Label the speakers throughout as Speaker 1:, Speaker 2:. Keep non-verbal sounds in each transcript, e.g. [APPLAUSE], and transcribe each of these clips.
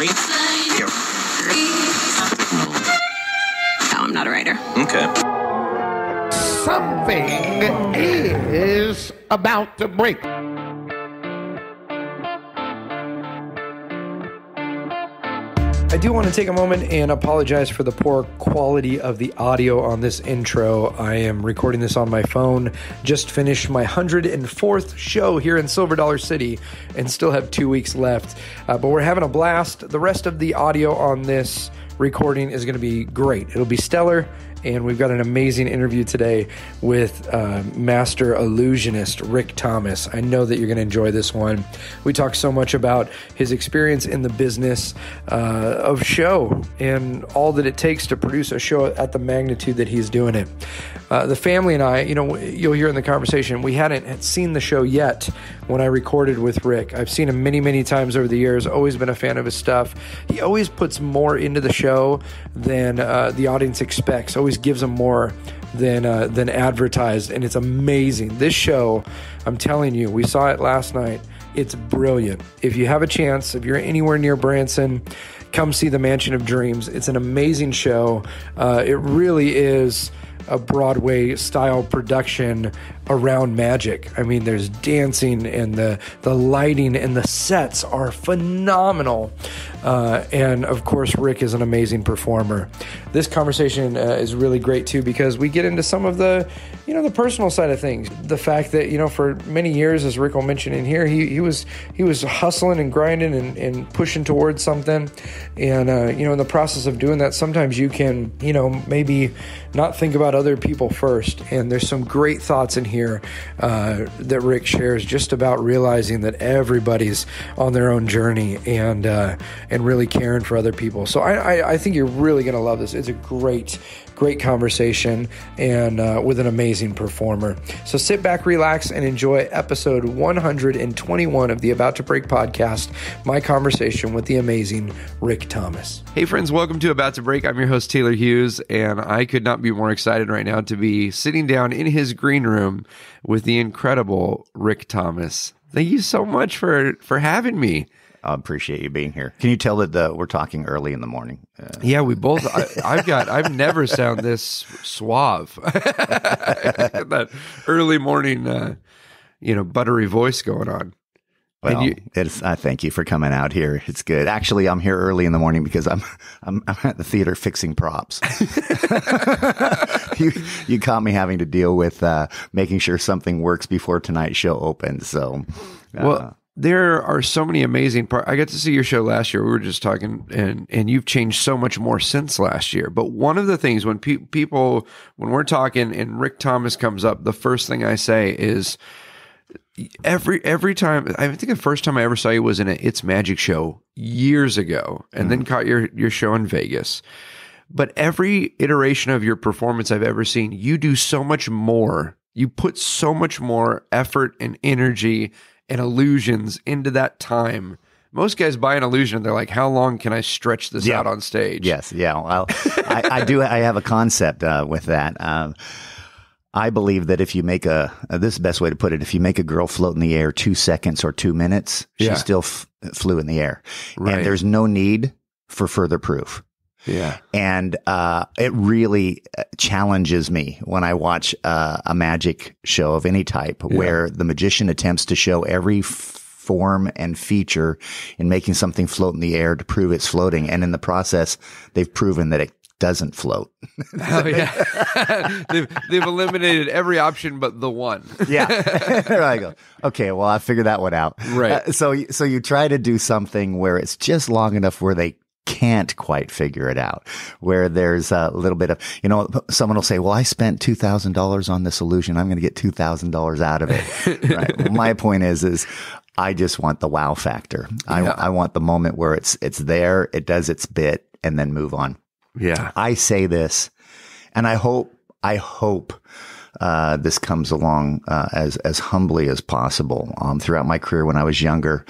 Speaker 1: No, I'm not a writer.
Speaker 2: Okay.
Speaker 3: Something is about to break.
Speaker 4: I do want to take a moment and apologize for the poor quality of the audio on this intro. I am recording this on my phone. Just finished my 104th show here in Silver Dollar City and still have two weeks left. Uh, but we're having a blast. The rest of the audio on this recording is going to be great. It'll be stellar and we've got an amazing interview today with uh, master illusionist Rick Thomas. I know that you're going to enjoy this one. We talk so much about his experience in the business uh, of show and all that it takes to produce a show at the magnitude that he's doing it. Uh, the family and I, you know, you'll hear in the conversation, we hadn't seen the show yet when I recorded with Rick. I've seen him many, many times over the years, always been a fan of his stuff. He always puts more into the show than uh, the audience expects, always gives them more than uh, than advertised, and it's amazing. This show, I'm telling you, we saw it last night. It's brilliant. If you have a chance, if you're anywhere near Branson, come see the Mansion of Dreams. It's an amazing show. Uh, it really is a Broadway style production around magic. I mean, there's dancing and the the lighting and the sets are phenomenal. Uh, and of course, Rick is an amazing performer. This conversation uh, is really great too because we get into some of the, you know, the personal side of things. The fact that you know, for many years, as Rick will mention in here, he he was he was hustling and grinding and, and pushing towards something, and uh, you know, in the process of doing that, sometimes you can you know maybe not think about other people first. And there's some great thoughts in here uh, that Rick shares just about realizing that everybody's on their own journey and uh, and really caring for other people. So I, I, I think you're really going to love this. It's a great, great conversation and uh, with an amazing performer. So sit back, relax, and enjoy episode 121 of the About to Break podcast, my conversation with the amazing Rick Thomas. Hey, friends, welcome to About to Break. I'm your host, Taylor Hughes, and I could not be more excited right now to be sitting down in his green room with the incredible Rick Thomas. Thank you so much for for having me.
Speaker 5: I appreciate you being here. Can you tell that uh, we're talking early in the morning? Uh,
Speaker 4: Yeah, we both. I, [LAUGHS] I've got. I've never sound this suave. [LAUGHS] that early morning, uh, you know, buttery voice going on.
Speaker 5: Well,
Speaker 4: you-
Speaker 5: it's, I thank you for coming out here. It's good. Actually, I'm here early in the morning because I'm [LAUGHS] I'm, I'm at the theater fixing props. you you caught me having to deal with uh, making sure something works before tonight's show opens. So, uh,
Speaker 4: Well, there are so many amazing parts. I got to see your show last year. We were just talking, and and you've changed so much more since last year. But one of the things when pe- people when we're talking and Rick Thomas comes up, the first thing I say is every every time I think the first time I ever saw you was in a It's Magic show years ago, and then mm-hmm. caught your your show in Vegas. But every iteration of your performance I've ever seen, you do so much more. You put so much more effort and energy and illusions into that time. Most guys buy an illusion and they're like, "How long can I stretch this
Speaker 5: Yeah.
Speaker 4: out on stage?"
Speaker 5: Yes, yeah. Well, I, I do. I have a concept uh, with that. Um, I believe that if you make a, uh, this is the best way to put it, if you make a girl float in the air two seconds or two minutes,
Speaker 4: Yeah.
Speaker 5: she still f- flew in the air,
Speaker 4: Right.
Speaker 5: and there's no need for further proof.
Speaker 4: Yeah,
Speaker 5: And uh, it really uh, challenges me when I watch uh, a magic show of any type where the magician attempts to show every form and feature in making something float in the air to prove it's floating. And in the process, they've proven that it doesn't float. [LAUGHS]
Speaker 4: oh yeah. [LAUGHS] they've they've eliminated every option but the one. [LAUGHS]
Speaker 5: Yeah. there I go. Okay. Well, I figured that one out.
Speaker 4: Right.
Speaker 5: Uh, so, so you try to do something where it's just long enough where they can't quite figure it out, where there's a little bit of, you know, someone will say, well, I spent $2,000 on this illusion. I'm going to get $2,000 out of it. [LAUGHS] right. Well, my point is, is I just want the wow factor. I, I want the moment where it's, it's there, it does its bit and then move on.
Speaker 4: Yeah.
Speaker 5: I say this, and I hope, I hope uh, this comes along uh, as as humbly as possible. Um, throughout my career, when I was younger,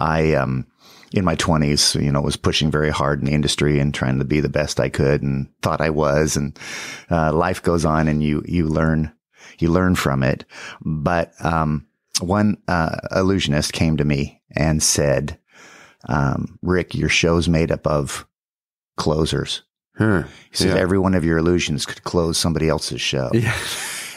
Speaker 5: I um, in my twenties, you know, was pushing very hard in the industry and trying to be the best I could, and thought I was. And uh, life goes on, and you you learn you learn from it. But um, one uh, illusionist came to me and said, um, Rick, your show's made up of closers.
Speaker 2: Huh.
Speaker 5: He says
Speaker 2: Yeah.
Speaker 5: every one of your illusions could close somebody else's show.
Speaker 2: Yeah. [LAUGHS]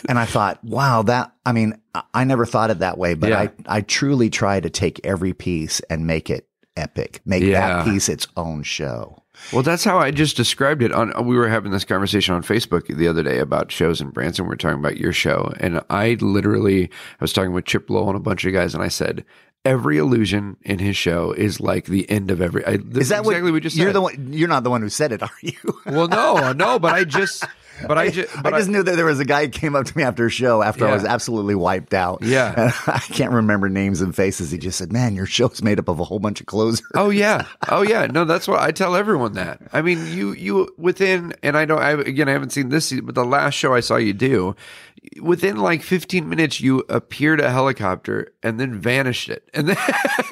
Speaker 5: And I thought, wow, that, I mean, I- I never thought it that way, but
Speaker 2: Yeah.
Speaker 5: I, I truly try to take every piece and make it epic, make
Speaker 2: Yeah.
Speaker 5: that piece its own show.
Speaker 2: Well, that's how I just described it. On we were having this conversation on Facebook the other day about shows in Branson. We were talking about your show, and I literally I was talking with Chip Lowe and a bunch of guys, and I said every illusion in his show is like the end of every. I,
Speaker 5: Is that
Speaker 2: exactly
Speaker 5: what,
Speaker 2: what you just
Speaker 5: you're
Speaker 2: said?
Speaker 5: the one, you're not the one who said it, are you?
Speaker 2: well, no, [LAUGHS] no, but I just, [LAUGHS] but I just, but
Speaker 5: I just knew that there was a guy who came up to me after a show after I was absolutely wiped out.
Speaker 2: Yeah.
Speaker 5: And [LAUGHS] I can't remember names and faces. He just said, man, your show's made up of a whole bunch of closers.
Speaker 2: Oh yeah, [LAUGHS] oh yeah. No, that's what I tell everyone. That I mean, you you within, and I don't. I again, I haven't seen this, but the last show I saw you do, within like 15 minutes, you appeared a helicopter and then vanished it, and then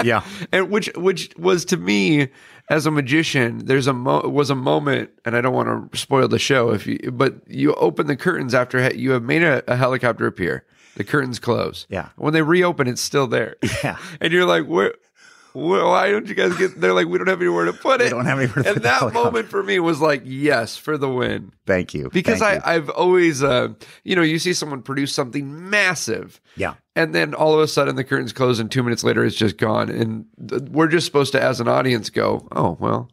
Speaker 5: Yeah.
Speaker 2: and which which was to me as a magician, there's a mo- was a moment, and I don't want to spoil the show if you, but you open the curtains after he- you have made a, a helicopter appear. The curtains close.
Speaker 5: Yeah.
Speaker 2: When they reopen, it's still there. [LAUGHS]
Speaker 5: Yeah.
Speaker 2: And you're like, where? Well, why don't you guys get? [LAUGHS] They're like, we don't have anywhere to put it.
Speaker 5: don't have anywhere to
Speaker 2: And that moment for me was like, yes, for the win.
Speaker 5: Thank you.
Speaker 2: Because
Speaker 5: Thank
Speaker 2: I,
Speaker 5: you.
Speaker 2: I've always, uh, you know, you see someone produce something massive,
Speaker 5: yeah.
Speaker 2: and then all of a sudden the curtains close, and two minutes later it's just gone, and th- we're just supposed to, as an audience, go, oh well,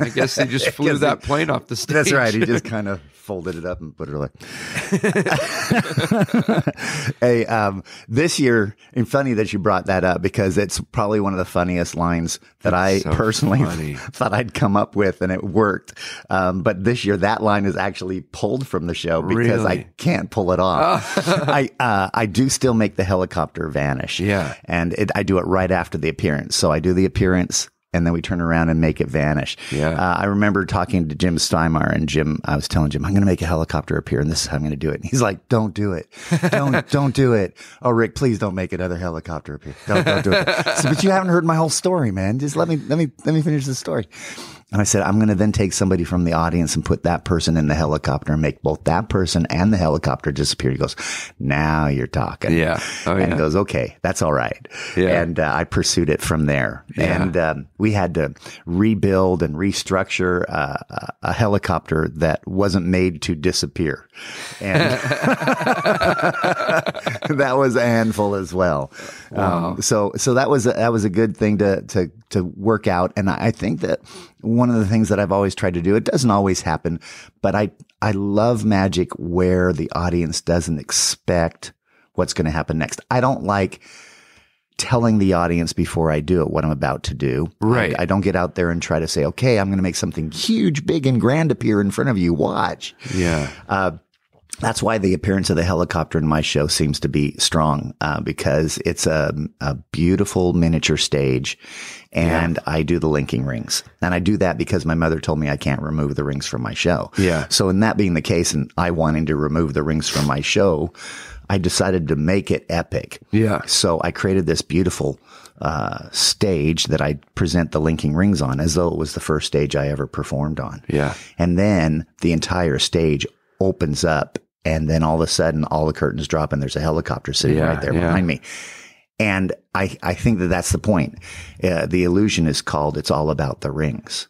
Speaker 2: I guess they just [LAUGHS] flew that plane off the stage. [LAUGHS]
Speaker 5: That's right. He just kind of folded it up and put it away. [LAUGHS] hey, um, this year, and funny that you brought that up because it's probably one of the funniest lines that I
Speaker 2: so
Speaker 5: personally
Speaker 2: funny. [LAUGHS]
Speaker 5: thought I'd come up with, and it worked. Um, but this year, that line is actually pulled from the show because I can't pull it off. [LAUGHS] I uh, I do still make the helicopter vanish.
Speaker 2: Yeah.
Speaker 5: and it, I do it right after the appearance. So I do the appearance. And then we turn around and make it vanish.
Speaker 2: Yeah.
Speaker 5: Uh, I remember talking to Jim Steinmeyer, and Jim, I was telling Jim, I'm going to make a helicopter appear, and this is how I'm going to do it. And he's like, "Don't do it, don't, [LAUGHS] don't do it." Oh, Rick, please don't make another helicopter appear. Don't, don't do it. Said, but you haven't heard my whole story, man. Just let me, let me, let me finish the story. And I said, I'm going to then take somebody from the audience and put that person in the helicopter and make both that person and the helicopter disappear. He goes, now you're talking.
Speaker 2: Yeah. Oh,
Speaker 5: and
Speaker 2: yeah.
Speaker 5: he goes, okay, that's all right.
Speaker 2: Yeah.
Speaker 5: And uh, I pursued it from there.
Speaker 2: Yeah.
Speaker 5: And um, we had to rebuild and restructure uh, a- a helicopter that wasn't made to disappear. And [LAUGHS] that was a handful as well. Um, so, so that was a, that was a good thing to to to work out. And I think that one of the things that I've always tried to do, it doesn't always happen, but I I love magic where the audience doesn't expect what's going to happen next. I don't like telling the audience before I do it what I'm about to do.
Speaker 2: Right.
Speaker 5: I, I don't get out there and try to say, okay, I'm going to make something huge, big, and grand appear in front of you. Watch.
Speaker 2: Yeah.
Speaker 5: That's why the appearance of the helicopter in my show seems to be strong, uh, because it's a, a beautiful miniature stage and I do the linking rings. And I do that because my mother told me I can't remove the rings from my show.
Speaker 2: Yeah.
Speaker 5: So in that being the case and I wanting to remove the rings from my show, I decided to make it epic.
Speaker 2: Yeah.
Speaker 5: So I created this beautiful uh, stage that I present the linking rings on as though it was the first stage I ever performed on.
Speaker 2: Yeah.
Speaker 5: And then the entire stage opens up and then all of a sudden all the curtains drop and there's a helicopter sitting
Speaker 2: Yeah,
Speaker 5: right there
Speaker 2: yeah.
Speaker 5: behind me. And I, I think that that's the point. Uh, the illusion is called It's All About the Rings.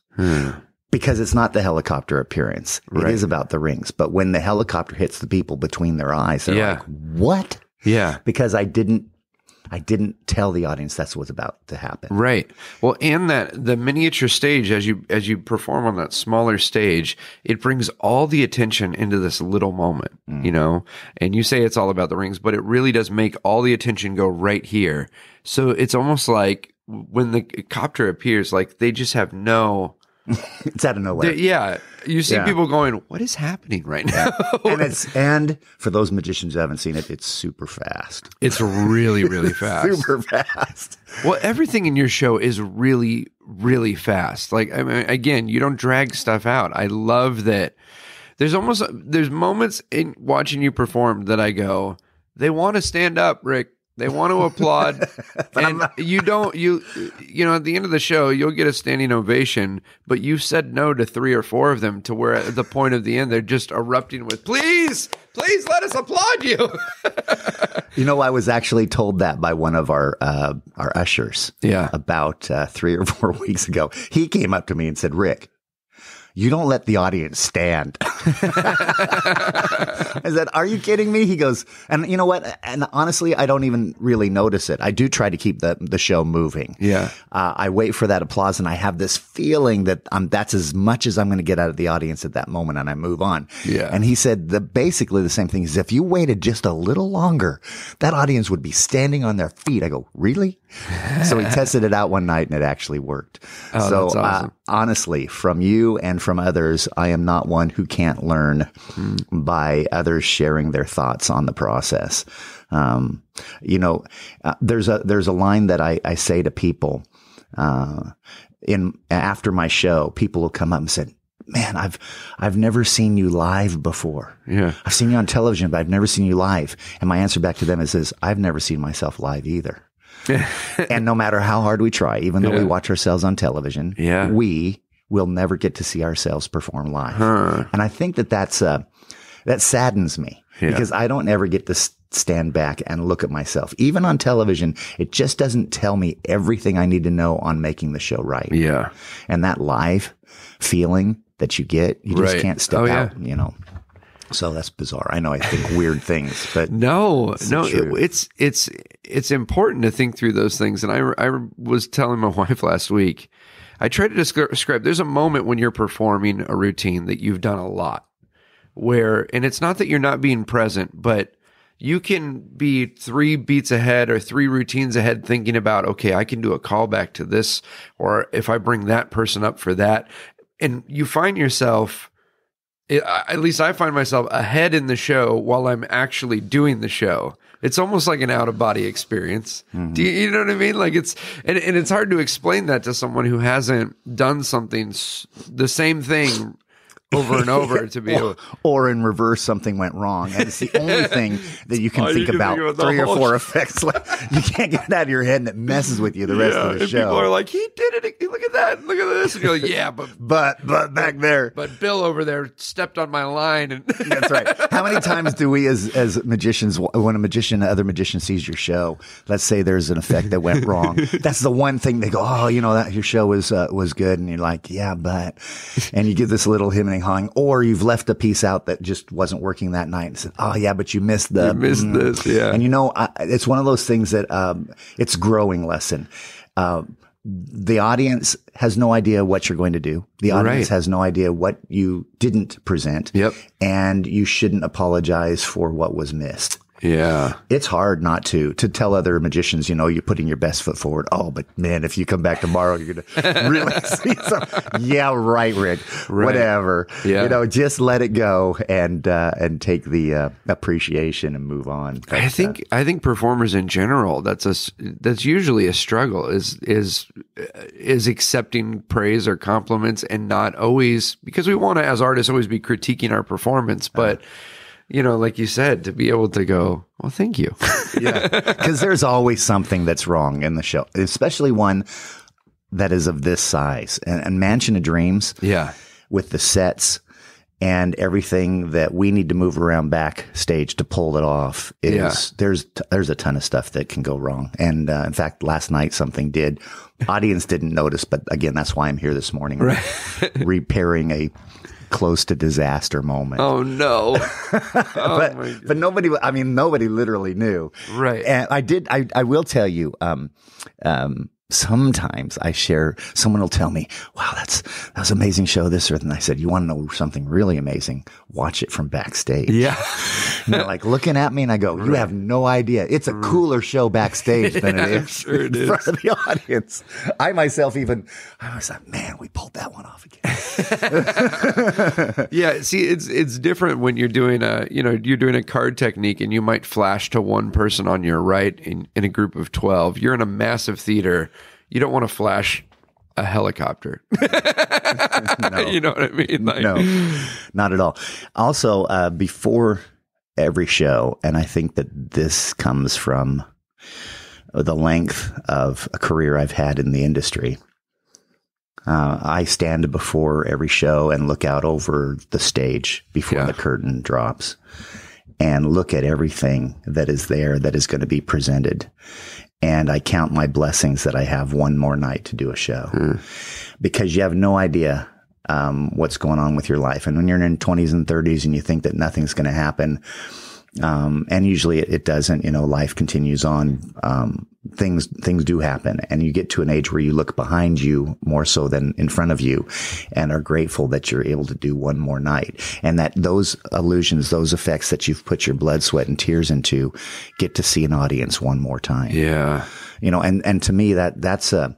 Speaker 5: Because it's not the helicopter appearance. It
Speaker 2: Right.
Speaker 5: is about the rings. But when the helicopter hits the people between their eyes, they're
Speaker 2: Yeah.
Speaker 5: like, what?
Speaker 2: Yeah.
Speaker 5: Because I didn't, I didn't tell the audience that's what's about to happen.
Speaker 2: Right. Well, and that the miniature stage as you as you perform on that smaller stage, it brings all the attention into this little moment, mm. you know. And you say it's all about the rings, but it really does make all the attention go right here. So it's almost like when the copter appears, like they just have no. [LAUGHS]
Speaker 5: It's out of nowhere.
Speaker 2: they- yeah, you see
Speaker 5: Yeah.
Speaker 2: people going, "What is happening right now?"
Speaker 5: and [LAUGHS] it's, and for those magicians who haven't seen it, it's super fast.
Speaker 2: it's really, really [LAUGHS] fast.
Speaker 5: Super fast.
Speaker 2: Well, everything in your show is really, really fast. Like, I mean, again, you don't drag stuff out. I love that. There's almost there's moments in watching you perform that I go, they want to stand up, Rick. They want to applaud, [LAUGHS] and you don't. You you know, at the end of the show, you'll get a standing ovation, but you said no to three or four of them. To where at the point of the end, they're just erupting with, "Please, please, let us applaud you." [LAUGHS]
Speaker 5: You know, I was actually told that by one of our uh, our ushers.
Speaker 2: Yeah.
Speaker 5: About uh, three or four [LAUGHS] weeks ago, he came up to me and said, "Rick, you don't let the audience stand." [LAUGHS] I said, "Are you kidding me?" He goes, and you know what? And honestly, I don't even really notice it. I do try to keep the the show moving.
Speaker 2: Yeah.
Speaker 5: Uh, I wait for that applause, and I have this feeling that um, that's as much as I'm going to get out of the audience at that moment, and I move on.
Speaker 2: Yeah.
Speaker 5: And he said the basically the same thing is if you waited just a little longer, that audience would be standing on their feet. I go, really? [LAUGHS] so we tested it out one night, and it actually worked.
Speaker 2: Oh,
Speaker 5: so
Speaker 2: that's awesome.
Speaker 5: uh, honestly, from you and from others, I am not one who can't learn by others sharing their thoughts on the process. Um, you know, uh, there's a there's a line that I, I say to people uh, in after my show. People will come up and say, "Man, I've I've never seen you live before.
Speaker 2: Yeah.
Speaker 5: I've seen you on television, but I've never seen you live." And my answer back to them is, "Is I've never seen myself live either." [LAUGHS] and no matter how hard we try, even though we watch ourselves on television,
Speaker 2: Yeah.
Speaker 5: we will never get to see ourselves perform live.
Speaker 2: Huh.
Speaker 5: And I think that that's uh, that saddens me
Speaker 2: Yeah.
Speaker 5: because I don't ever get to stand back and look at myself. Even on television, it just doesn't tell me everything I need to know on making the show right.
Speaker 2: Yeah.
Speaker 5: And that live feeling that you get, you just
Speaker 2: Right.
Speaker 5: can't step
Speaker 2: Oh, yeah.
Speaker 5: out, you know. So that's bizarre. I know I think weird things, but [LAUGHS]
Speaker 2: No,
Speaker 5: the
Speaker 2: no, it, it's it's it's important to think through those things. And I I was telling my [LAUGHS] wife last week. I try to describe. There's a moment when you're performing a routine that you've done a lot, where and it's not that you're not being present, but you can be three beats ahead or three routines ahead thinking about okay i can do a callback to this or if i bring that person up for that and you find yourself it, at least I find myself ahead in the show while I'm actually doing the show. It's almost like an out of body experience. Do you, you know what I mean? Like it's and, and it's hard to explain that to someone who hasn't done something the same thing over and over to be able.
Speaker 5: or in reverse, something went wrong. And it's the [LAUGHS] only thing that you can
Speaker 2: you
Speaker 5: think about
Speaker 2: think of
Speaker 5: three or four effects. [LAUGHS] Like, you can't get it out of your head and it messes with you the rest
Speaker 2: Yeah,
Speaker 5: of the show.
Speaker 2: people are like, he did it. Look at that. Look at this. And you're like, yeah, but [LAUGHS]
Speaker 5: but, but back there.
Speaker 2: but Bill over there stepped on my line and
Speaker 5: That's right. How many times do we, as as magicians, when a magician, other magician sees your show, let's say there's an effect that went wrong. That's the one thing they go, oh, you know that your show was uh, was good, and you're like, yeah, but, and you give this little hemming and or you've left a piece out that just wasn't working that night, and said, oh yeah, but you missed the
Speaker 2: You missed this, yeah.
Speaker 5: And you know, I, it's one of those things that um, it's growing lesson. Um, the audience has no idea what you're going to do. The audience
Speaker 2: Right.
Speaker 5: has no idea what you didn't present.
Speaker 2: Yep.
Speaker 5: And you shouldn't apologize for what was missed.
Speaker 2: Yeah.
Speaker 5: It's hard not to to tell other magicians, you know, you're putting your best foot forward. Oh, but man, if you come back tomorrow, you're gonna [LAUGHS] really see some. Yeah, right, Rick.
Speaker 2: Right.
Speaker 5: Whatever.
Speaker 2: Yeah.
Speaker 5: You know, just let it go and uh, and take the uh, appreciation and move on. But,
Speaker 2: I
Speaker 5: uh,
Speaker 2: think I think performers in general that's a that's usually a struggle is is is accepting praise or compliments and not always because we want to as artists always be critiquing our performance but you know like you said to be able to go well thank you [LAUGHS]
Speaker 5: yeah, [LAUGHS] because there's always something that's wrong in the show, especially one that is of this size. And, and Mansion of Dreams,
Speaker 2: yeah
Speaker 5: with the sets and everything that we need to move around backstage to pull it off is
Speaker 2: Yeah.
Speaker 5: there's there's a ton of stuff that can go wrong. And uh, in fact, last night something did. Audience didn't notice, but again, that's why I'm here this morning, [LAUGHS] right. repairing a close to disaster moment.
Speaker 2: oh no [LAUGHS] oh
Speaker 5: but
Speaker 2: my God.
Speaker 5: but nobody I mean nobody literally knew.
Speaker 2: Right.
Speaker 5: And I did I I will tell you um um sometimes I share someone will tell me, "Wow, that's that was an amazing show this or that." And I said, "You want to know something really amazing? Watch it from backstage."
Speaker 2: yeah
Speaker 5: And they're like looking at me and I go, "You have no idea. It's a cooler show backstage than it [LAUGHS]
Speaker 2: Yeah, I'm sure it
Speaker 5: in
Speaker 2: is.
Speaker 5: front of the audience." I myself even I was like, "Man, we pulled that one off again." [LAUGHS]
Speaker 2: Yeah, see, it's it's different when you're doing a you know you're doing a card technique and you might flash to one person on your right in, in a group of twelve. You're in a massive theater. You don't want to flash a helicopter. [LAUGHS] You know what I mean? Like,
Speaker 5: no, not at all. Also, uh, before every show, and I think that this comes from the length of a career I've had in the industry. Uh, I stand before every show and look out over the stage before
Speaker 4: Yeah.
Speaker 5: the curtain drops and look at everything that is there that is going to be presented. And I count my blessings that I have one more night to do a show because you have no idea um, what's going on with your life. And when you're in your 20s and 30s and you think that nothing's going to happen, um, and usually it, it doesn't, you know, life continues on. Um, things, things do happen and you get to an age where you look behind you more so than in front of you and are grateful that you're able to do one more night and that those illusions, those effects that you've put your blood, sweat and tears into get to see an audience one more time
Speaker 4: Yeah.
Speaker 5: you know and and to me that that's a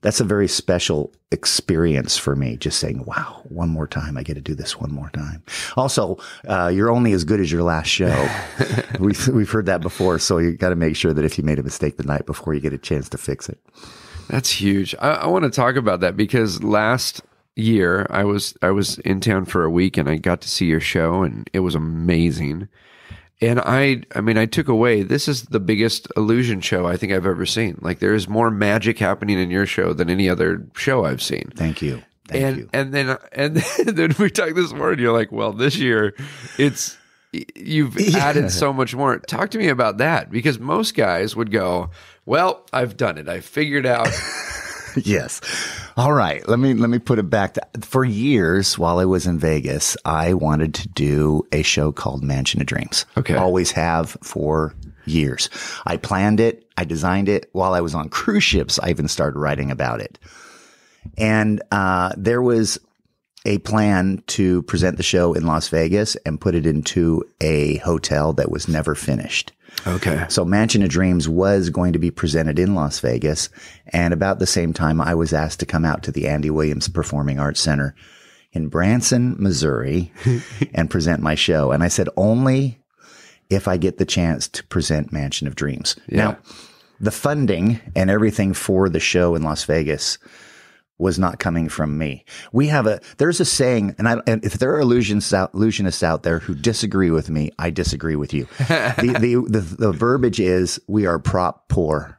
Speaker 5: that's a very special experience for me just saying wow one more time i get to do this one more time also uh, you're only as good as your last show [LAUGHS] we've, we've heard that before so you got to make sure that if you made a mistake the night before you get a chance to fix it
Speaker 4: That's huge. I, I want to talk about that because last year I was I was in town for a week and I got to see your show and it was amazing. And I I mean I took away this is the biggest illusion show I think I've ever seen. Like there is more magic happening in your show than any other show I've seen.
Speaker 5: thank you thank
Speaker 4: and
Speaker 5: you
Speaker 4: and then and [LAUGHS] then we talked this morning. You're like, well, this year it's you've [LAUGHS] added so much more. Talk to me about that because most guys would go, well, I've done it. I figured out. [LAUGHS] [LAUGHS]
Speaker 5: yes. All right. Let me let me put it back. To, for years, while I was in Vegas, I wanted to do a show called Mansion of Dreams.
Speaker 4: Okay.
Speaker 5: Always have for years. I planned it. I designed it while I was on cruise ships. I even started writing about it. And uh, there was a plan to present the show in Las Vegas and put it into a hotel that was never finished.
Speaker 4: Okay.
Speaker 5: So Mansion of Dreams was going to be presented in Las Vegas. And about the same time, I was asked to come out to the Andy Williams Performing Arts Center in Branson, Missouri [LAUGHS] and present my show. And I said, only if I get the chance to present Mansion of Dreams. Now, the funding and everything for the show in Las Vegas was not coming from me. We have a there's a saying, and, I, and if there are illusions out, illusionists out there who disagree with me, I disagree with you. [LAUGHS] the, the the the verbiage is we are prop poor.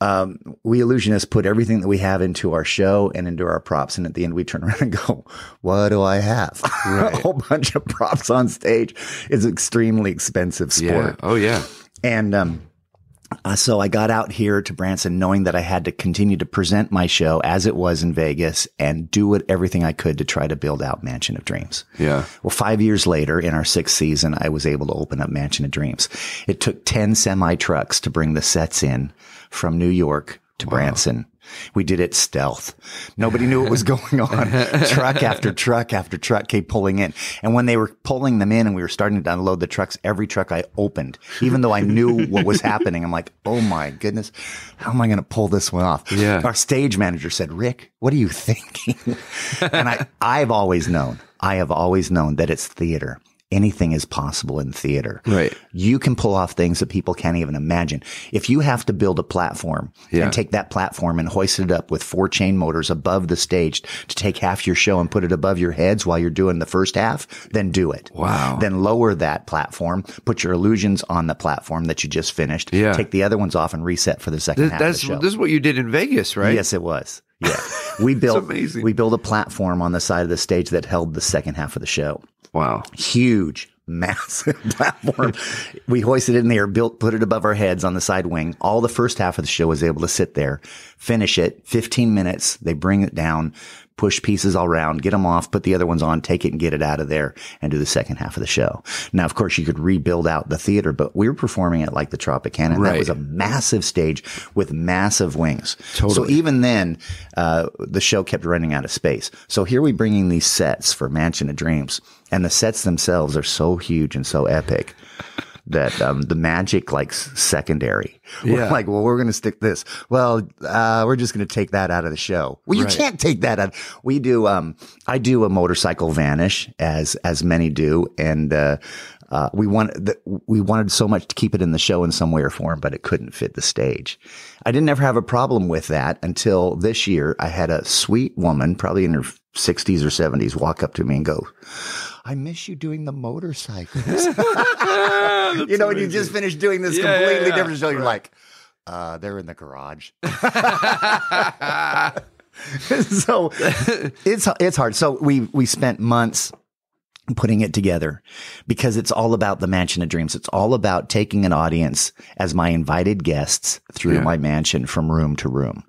Speaker 5: Um, we illusionists put everything that we have into our show and into our props, and at the end we turn [LAUGHS] around and go, "What do I have? [LAUGHS] a whole bunch of props on stage. It's an extremely expensive sport."
Speaker 4: Yeah. Oh yeah.
Speaker 5: And um, uh, so I got out here to Branson knowing that I had to continue to present my show as it was in Vegas and do it, everything I could to try to build out Mansion of Dreams.
Speaker 4: Yeah.
Speaker 5: Well, five years later, in our sixth season, I was able to open up Mansion of Dreams. It took 10 semi trucks to bring the sets in from New York to Branson. We did it stealth. Nobody knew what was going on. [LAUGHS] truck after truck after truck kept pulling in. And when they were pulling them in and we were starting to unload the trucks, every truck I opened, even though I knew what was happening, I'm like, oh my goodness, how am I going to pull this one off?
Speaker 4: Yeah.
Speaker 5: Our stage manager said, Rick, what are you thinking? and I, I've always known, I have always known that it's theater. Anything is possible in theater.
Speaker 4: Right.
Speaker 5: You can pull off things that people can't even imagine. If you have to build a platform
Speaker 4: Yeah.
Speaker 5: and take that platform and hoist it up with four chain motors above the stage to take half your show and put it above your heads while you're doing the first half, then do it.
Speaker 4: Wow.
Speaker 5: Then lower that platform, put your illusions on the platform that you just finished.
Speaker 4: Yeah.
Speaker 5: Take the other ones off and reset for the second
Speaker 4: Th-
Speaker 5: half
Speaker 4: that's
Speaker 5: of the show.
Speaker 4: this is what you did in Vegas, right?
Speaker 5: Yes, it was. Yeah. We built
Speaker 4: amazing.
Speaker 5: we built a platform on the side of the stage that held the second half of the show.
Speaker 4: Wow.
Speaker 5: Huge, massive [LAUGHS] platform. we hoisted it in the air, built, put it above our heads on the side wing. All the first half of the show was able to sit there, finish it, 15 minutes. They bring it down, push pieces all around, get them off, put the other ones on, take it and get it out of there and do the second half of the show. Now, of course, you could rebuild out the theater, but we were performing it like the Tropicana. And
Speaker 4: Right.
Speaker 5: That was a massive stage with massive wings. So even then, uh, the show kept running out of space. So here we bring in these sets for Mansion of Dreams, and the sets themselves are so huge and so epic that um, the magic like secondary. [LAUGHS] We're
Speaker 4: Yeah.
Speaker 5: like, well, we're going to stick this. Well, uh, we're just going to take that out of the show. Well, you
Speaker 4: Right.
Speaker 5: can't take that out. We do. Um, I do a motorcycle vanish, as as many do, and. Uh, uh, we wanted we wanted so much to keep it in the show in some way or form, but it couldn't fit the stage. I didn't ever have a problem with that until this year. I had a sweet woman, probably in her 60s or 70s walk up to me and go, I miss you doing the motorcycles. [LAUGHS] [LAUGHS] you know, when you just finished doing this
Speaker 2: Yeah, yeah,
Speaker 5: completely
Speaker 2: yeah.
Speaker 5: different show, you're like, uh, they're in the garage. [LAUGHS] so it's it's hard. So we we spent months putting it together because it's all about the mansion of dreams. It's all about taking an audience as my invited guests through
Speaker 2: Yeah.
Speaker 5: my mansion from room to room.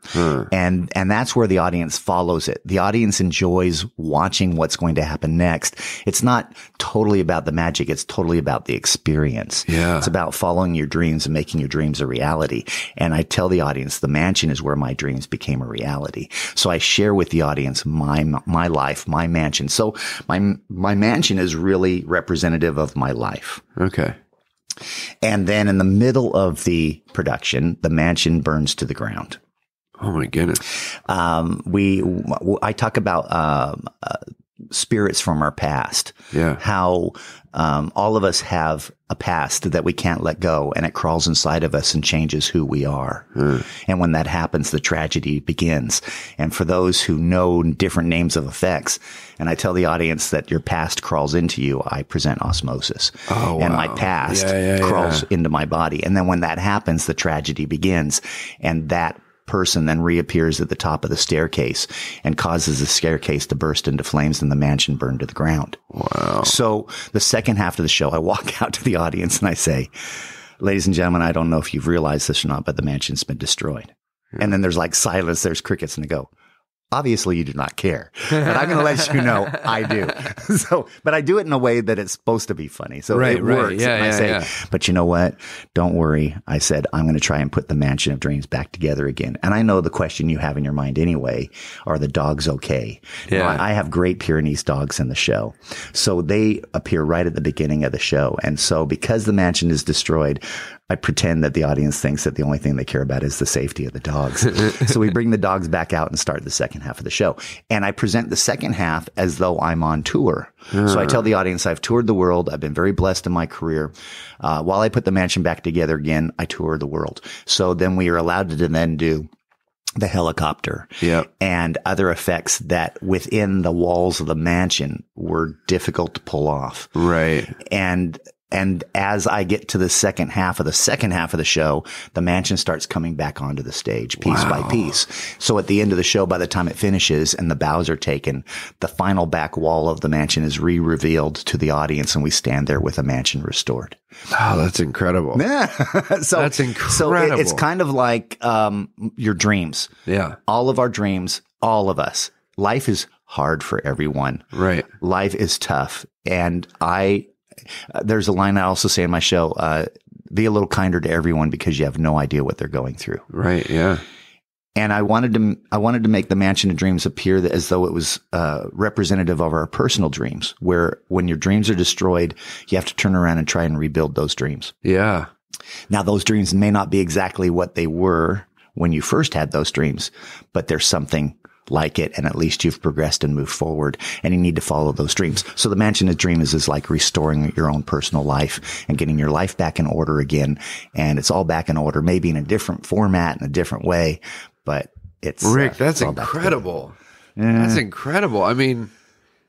Speaker 5: And, and that's where the audience follows it. The audience enjoys watching what's going to happen next. It's not totally about the magic. It's totally about the experience.
Speaker 2: Yeah.
Speaker 5: It's about following your dreams and making your dreams a reality. And I tell the audience the mansion is where my dreams became a reality. So I share with the audience my, my life, my mansion. So my, my mansion is really representative of my life.
Speaker 2: Okay.
Speaker 5: And then in the middle of the production, the mansion burns to the ground.
Speaker 2: Oh my goodness.
Speaker 5: Um, we, I talk about, um, uh, spirits from our past.
Speaker 2: Yeah.
Speaker 5: How, um, all of us have a past that we can't let go and it crawls inside of us and changes who we are. And when that happens, the tragedy begins. And for those who know different names of effects, and I tell the audience that your past crawls into you, I present osmosis.
Speaker 2: Oh,
Speaker 5: And my past
Speaker 2: Yeah, yeah,
Speaker 5: crawls
Speaker 2: yeah.
Speaker 5: into my body. And then when that happens, the tragedy begins. And that person then reappears at the top of the staircase and causes the staircase to burst into flames and the mansion burn to the ground.
Speaker 2: Wow.
Speaker 5: So the second half of the show, I walk [LAUGHS] out to the audience and I say, ladies and gentlemen, I don't know if you've realized this or not, but the mansion's been destroyed. And then there's like silence, there's crickets and I go, obviously you do not care, but I'm going to let you know I do. [LAUGHS] so, but I do it in a way that it's supposed to be funny. So
Speaker 2: Right,
Speaker 5: it
Speaker 2: right.
Speaker 5: works.
Speaker 2: Yeah,
Speaker 5: and I say,
Speaker 2: yeah.
Speaker 5: but you know what? Don't worry. I said, I'm going to try and put the mansion of dreams back together again. And I know the question you have in your mind anyway, are the dogs okay?
Speaker 2: Yeah.
Speaker 5: I have great Pyrenees dogs in the show. So they appear right at the beginning of the show. And so because the mansion is destroyed, I pretend that the audience thinks that the only thing they care about is the safety of the dogs. [LAUGHS] so we bring the dogs back out and start the second half of the show. And I present the second half as though I'm on tour. So I tell the audience I've toured the world. I've been very blessed in my career. Uh, while I put the mansion back together again, I tour the world. So then we are allowed to then do the helicopter
Speaker 2: Yep.
Speaker 5: and other effects that within the walls of the mansion were difficult to pull off
Speaker 2: Right.
Speaker 5: and and as I get to the second half of the second half of the show, the mansion starts coming back onto the stage piece by piece. So at the end of the show, by the time it finishes and the bows are taken, the final back wall of the mansion is re-revealed to the audience and we stand there with the mansion restored.
Speaker 2: Oh, that's incredible.
Speaker 5: Yeah. [LAUGHS] so
Speaker 2: That's
Speaker 5: So it- it's kind of like, um, your dreams.
Speaker 2: Yeah.
Speaker 5: All of our dreams, all of us. Life is hard for everyone
Speaker 2: Right.
Speaker 5: life is tough. And I, there's a line I also say in my show, uh, be a little kinder to everyone because you have no idea what they're going through.
Speaker 2: Right. Yeah.
Speaker 5: And I wanted to, I wanted to make the Mansion of Dreams appear that as though it was, uh, representative of our personal dreams, where when your dreams are destroyed, you have to turn around and try and rebuild those dreams.
Speaker 2: Yeah.
Speaker 5: Now, those dreams may not be exactly what they were when you first had those dreams, but there's something like it. And at least you've progressed and moved forward and you need to follow those dreams. So the mansion of dreams is like restoring your own personal life and getting your life back in order again. And it's all back in order, maybe in a different format, in a different way, but it's
Speaker 2: Rick,
Speaker 5: uh,
Speaker 2: that's
Speaker 5: it's all back together.
Speaker 2: incredible. That's incredible. I mean,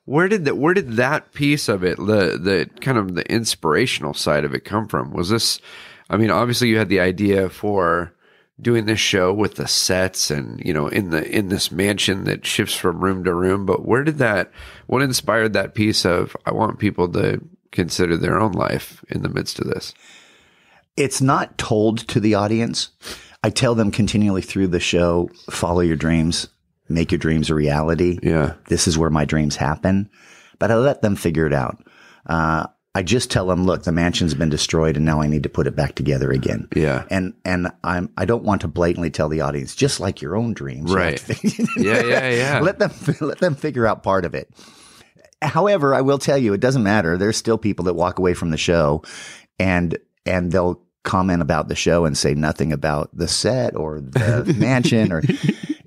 Speaker 2: where did that where did that piece of it, the the kind of the inspirational side of it come from? Was this I mean, obviously you had the idea for doing this show with the sets and, you know, in the in this mansion that shifts from room to room, but where did that what inspired that piece of I want people to consider their own life in the midst of this?
Speaker 5: it's not told to the audience. I tell them continually through the show, follow your dreams, make your dreams a reality.
Speaker 2: Yeah.
Speaker 5: This is where my dreams happen. But I let them figure it out. Uh, I just tell them, look, the mansion's been destroyed and now I need to put it back together again.
Speaker 2: Yeah.
Speaker 5: And, and I'm, I don't want to blatantly tell the audience, just like your own dreams.
Speaker 2: Right. [LAUGHS] Yeah, yeah, yeah.
Speaker 5: let them, [LAUGHS] let them figure out part of it. However, I will tell you, it doesn't matter. There's still people that walk away from the show and, and they'll comment about the show and say nothing about the set or the [LAUGHS] mansion or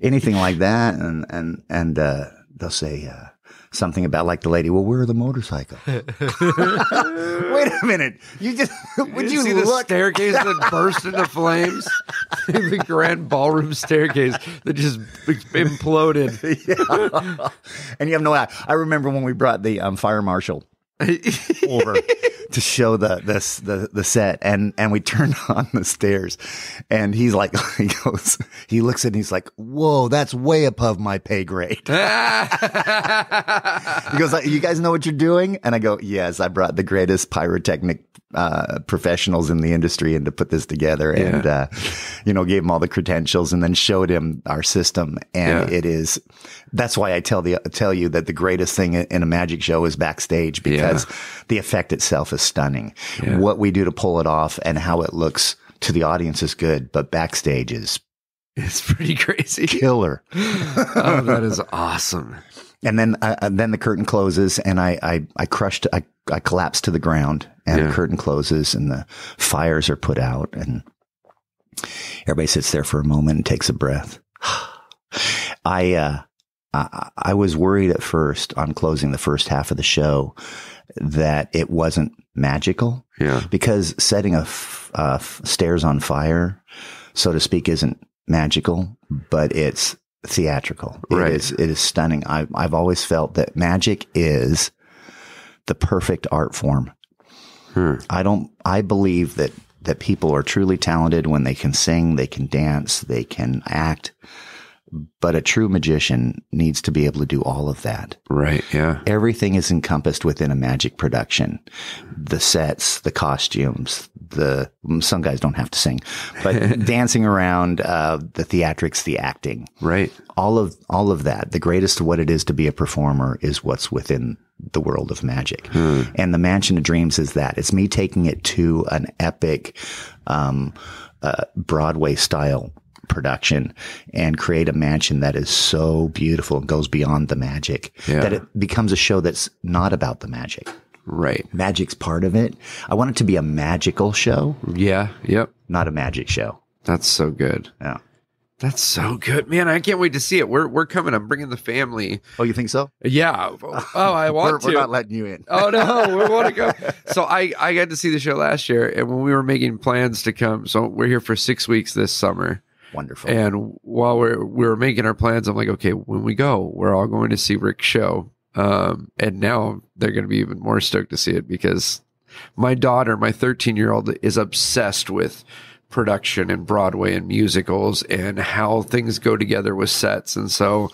Speaker 5: anything like that. And, and, and, uh, they'll say, uh, something about like the lady. Well, where are the motorcycles? [LAUGHS] Wait a minute. You just would you,
Speaker 2: see the staircase that [LAUGHS] burst into flames? [LAUGHS] the grand ballroom staircase that just imploded.
Speaker 5: and you have no. Idea. I remember when we brought the um, fire marshal [LAUGHS] over to show the this the the set. And and we turned [LAUGHS] on the stairs and he's like [LAUGHS] he goes he looks at and he's like whoa that's way above my pay grade. He goes like, you guys know what you're doing? And i go yes i brought the greatest pyrotechnic uh, professionals in the industry and to put this together and uh, you know gave him all the credentials and then showed him our system. And
Speaker 2: Yeah.
Speaker 5: it is that's why I tell the tell you that the greatest thing in a magic show is backstage because the effect itself is stunning.
Speaker 2: Yeah.
Speaker 5: What we do to pull it off and how it looks to the audience is good, but backstage is
Speaker 2: It's pretty crazy.
Speaker 5: killer. [LAUGHS]
Speaker 2: Oh, that is awesome.
Speaker 5: And then uh, and then the curtain closes and I I, I crushed I, I collapse to the ground and
Speaker 2: Yeah.
Speaker 5: the curtain closes and the fires are put out and everybody sits there for a moment and takes a breath. [SIGHS] I uh I, I was worried at first on closing the first half of the show that it wasn't magical
Speaker 2: Yeah.
Speaker 5: because setting a f- uh, f- stairs on fire, so to speak, isn't magical, but it's theatrical.
Speaker 2: Right.
Speaker 5: It is. It is stunning. I, I've always felt that magic is the perfect art form.
Speaker 2: Hmm.
Speaker 5: I don't. I believe that that people are truly talented when they can sing, they can dance, they can act. But a true magician needs to be able to do all of that
Speaker 2: Right. Yeah.
Speaker 5: everything is encompassed within a magic production the sets the costumes the some guys don't have to sing but [LAUGHS] dancing around uh, the theatrics the acting
Speaker 2: Right.
Speaker 5: all of all of that the greatest of what it is to be a performer is what's within the world of magic and the mansion of dreams is that it's me taking it to an epic um, uh, broadway style production and create a mansion that is so beautiful and goes beyond the magic
Speaker 2: Yeah.
Speaker 5: that it becomes a show that's not about the magic
Speaker 2: Right.
Speaker 5: magic's part of it i want it to be a magical show
Speaker 2: Yeah. Yep.
Speaker 5: not a magic show
Speaker 2: That's so good.
Speaker 5: yeah
Speaker 2: That's so good, man. I can't wait to see it. We're we're coming. I'm bringing the family.
Speaker 5: oh you think so
Speaker 2: Yeah. [LAUGHS] Oh, I want
Speaker 5: we're,
Speaker 2: to.
Speaker 5: we're not letting you in
Speaker 2: Oh no, [LAUGHS] we want to go. So I I got to see the show last year, and when we were making plans to come, so we're here for six weeks this summer.
Speaker 5: Wonderful.
Speaker 2: And while we're we were making our plans, I'm like, okay, when we go, we're all going to see Rick's show. Um, and now they're going to be even more stoked to see it because my daughter, my 13 year old, is obsessed with production and Broadway and musicals and how things go together with sets. And so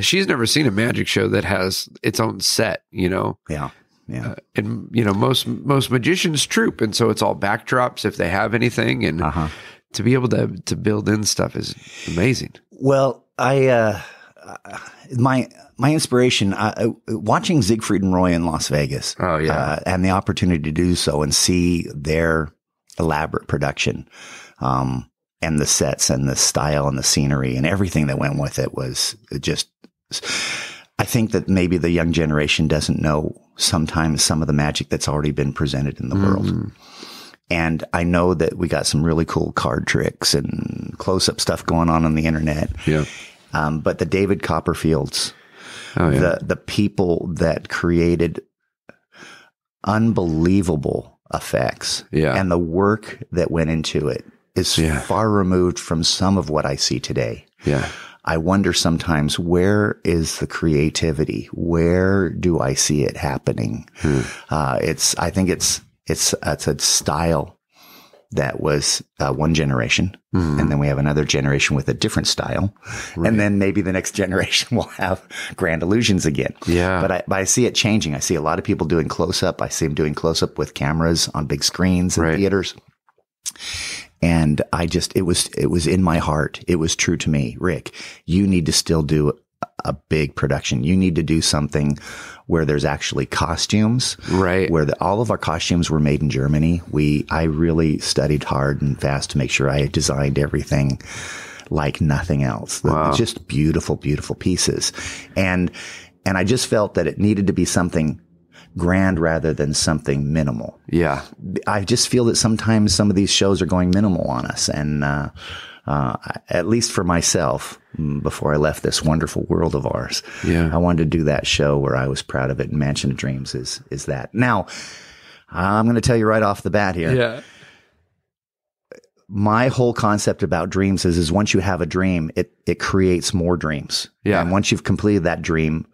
Speaker 2: she's never seen a magic show that has its own set, you know?
Speaker 5: Yeah yeah.
Speaker 2: And you know most most magicians troop. And so it's all backdrops if they have anything. And
Speaker 5: uh-huh
Speaker 2: to be able to to build in stuff is amazing
Speaker 5: Well, I uh, my my inspiration uh, watching Siegfried and Roy in Las Vegas.
Speaker 2: Oh, yeah.
Speaker 5: uh, and the opportunity to do so and see their elaborate production, um, and the sets and the style and the scenery and everything that went with it was just. I think that maybe the young generation doesn't know sometimes some of the magic that's already been presented in the world. And I know that we got some really cool card tricks and close up stuff going on on the internet.
Speaker 2: yeah
Speaker 5: Um, but the David Copperfields,
Speaker 2: oh yeah
Speaker 5: the the people that created unbelievable effects,
Speaker 2: Yeah.
Speaker 5: and the work that went into it is
Speaker 2: Yeah.
Speaker 5: far removed from some of what I see today.
Speaker 2: yeah
Speaker 5: I wonder sometimes where is the creativity? Where do I see it happening?
Speaker 2: Hmm.
Speaker 5: Uh, it's I think it's it's it's a style that was uh, one generation,
Speaker 2: Hmm.
Speaker 5: and then we have another generation with a different style, and then maybe the next [LAUGHS] generation will have Grand Illusions again.
Speaker 2: Yeah.
Speaker 5: but I but I see it changing. I see a lot of people doing close up. I see them doing close up with cameras on big screens in
Speaker 2: Right.
Speaker 5: theaters. And I just, it was, it was in my heart. It was true to me. Rick, you need to still do a big production. You need to do something where there's actually costumes.
Speaker 2: Right.
Speaker 5: Where the, all of our costumes were made in Germany. We, I really studied hard and fast to make sure I designed everything like nothing else.
Speaker 2: Wow.
Speaker 5: Just beautiful, beautiful pieces. And, and I just felt that it needed to be something grand rather than something minimal.
Speaker 2: yeah
Speaker 5: I just feel that sometimes some of these shows are going minimal on us, and uh, uh, at least for myself, mm, before I left this wonderful world of ours.
Speaker 2: Yeah.
Speaker 5: I wanted to do that show where I was proud of it. And Mansion of Dreams is is that. Now, I'm going to tell you right off the bat here.
Speaker 2: Yeah.
Speaker 5: My whole concept about dreams is is once you have a dream, it it creates more dreams.
Speaker 2: Yeah.
Speaker 5: And once you've completed that dream,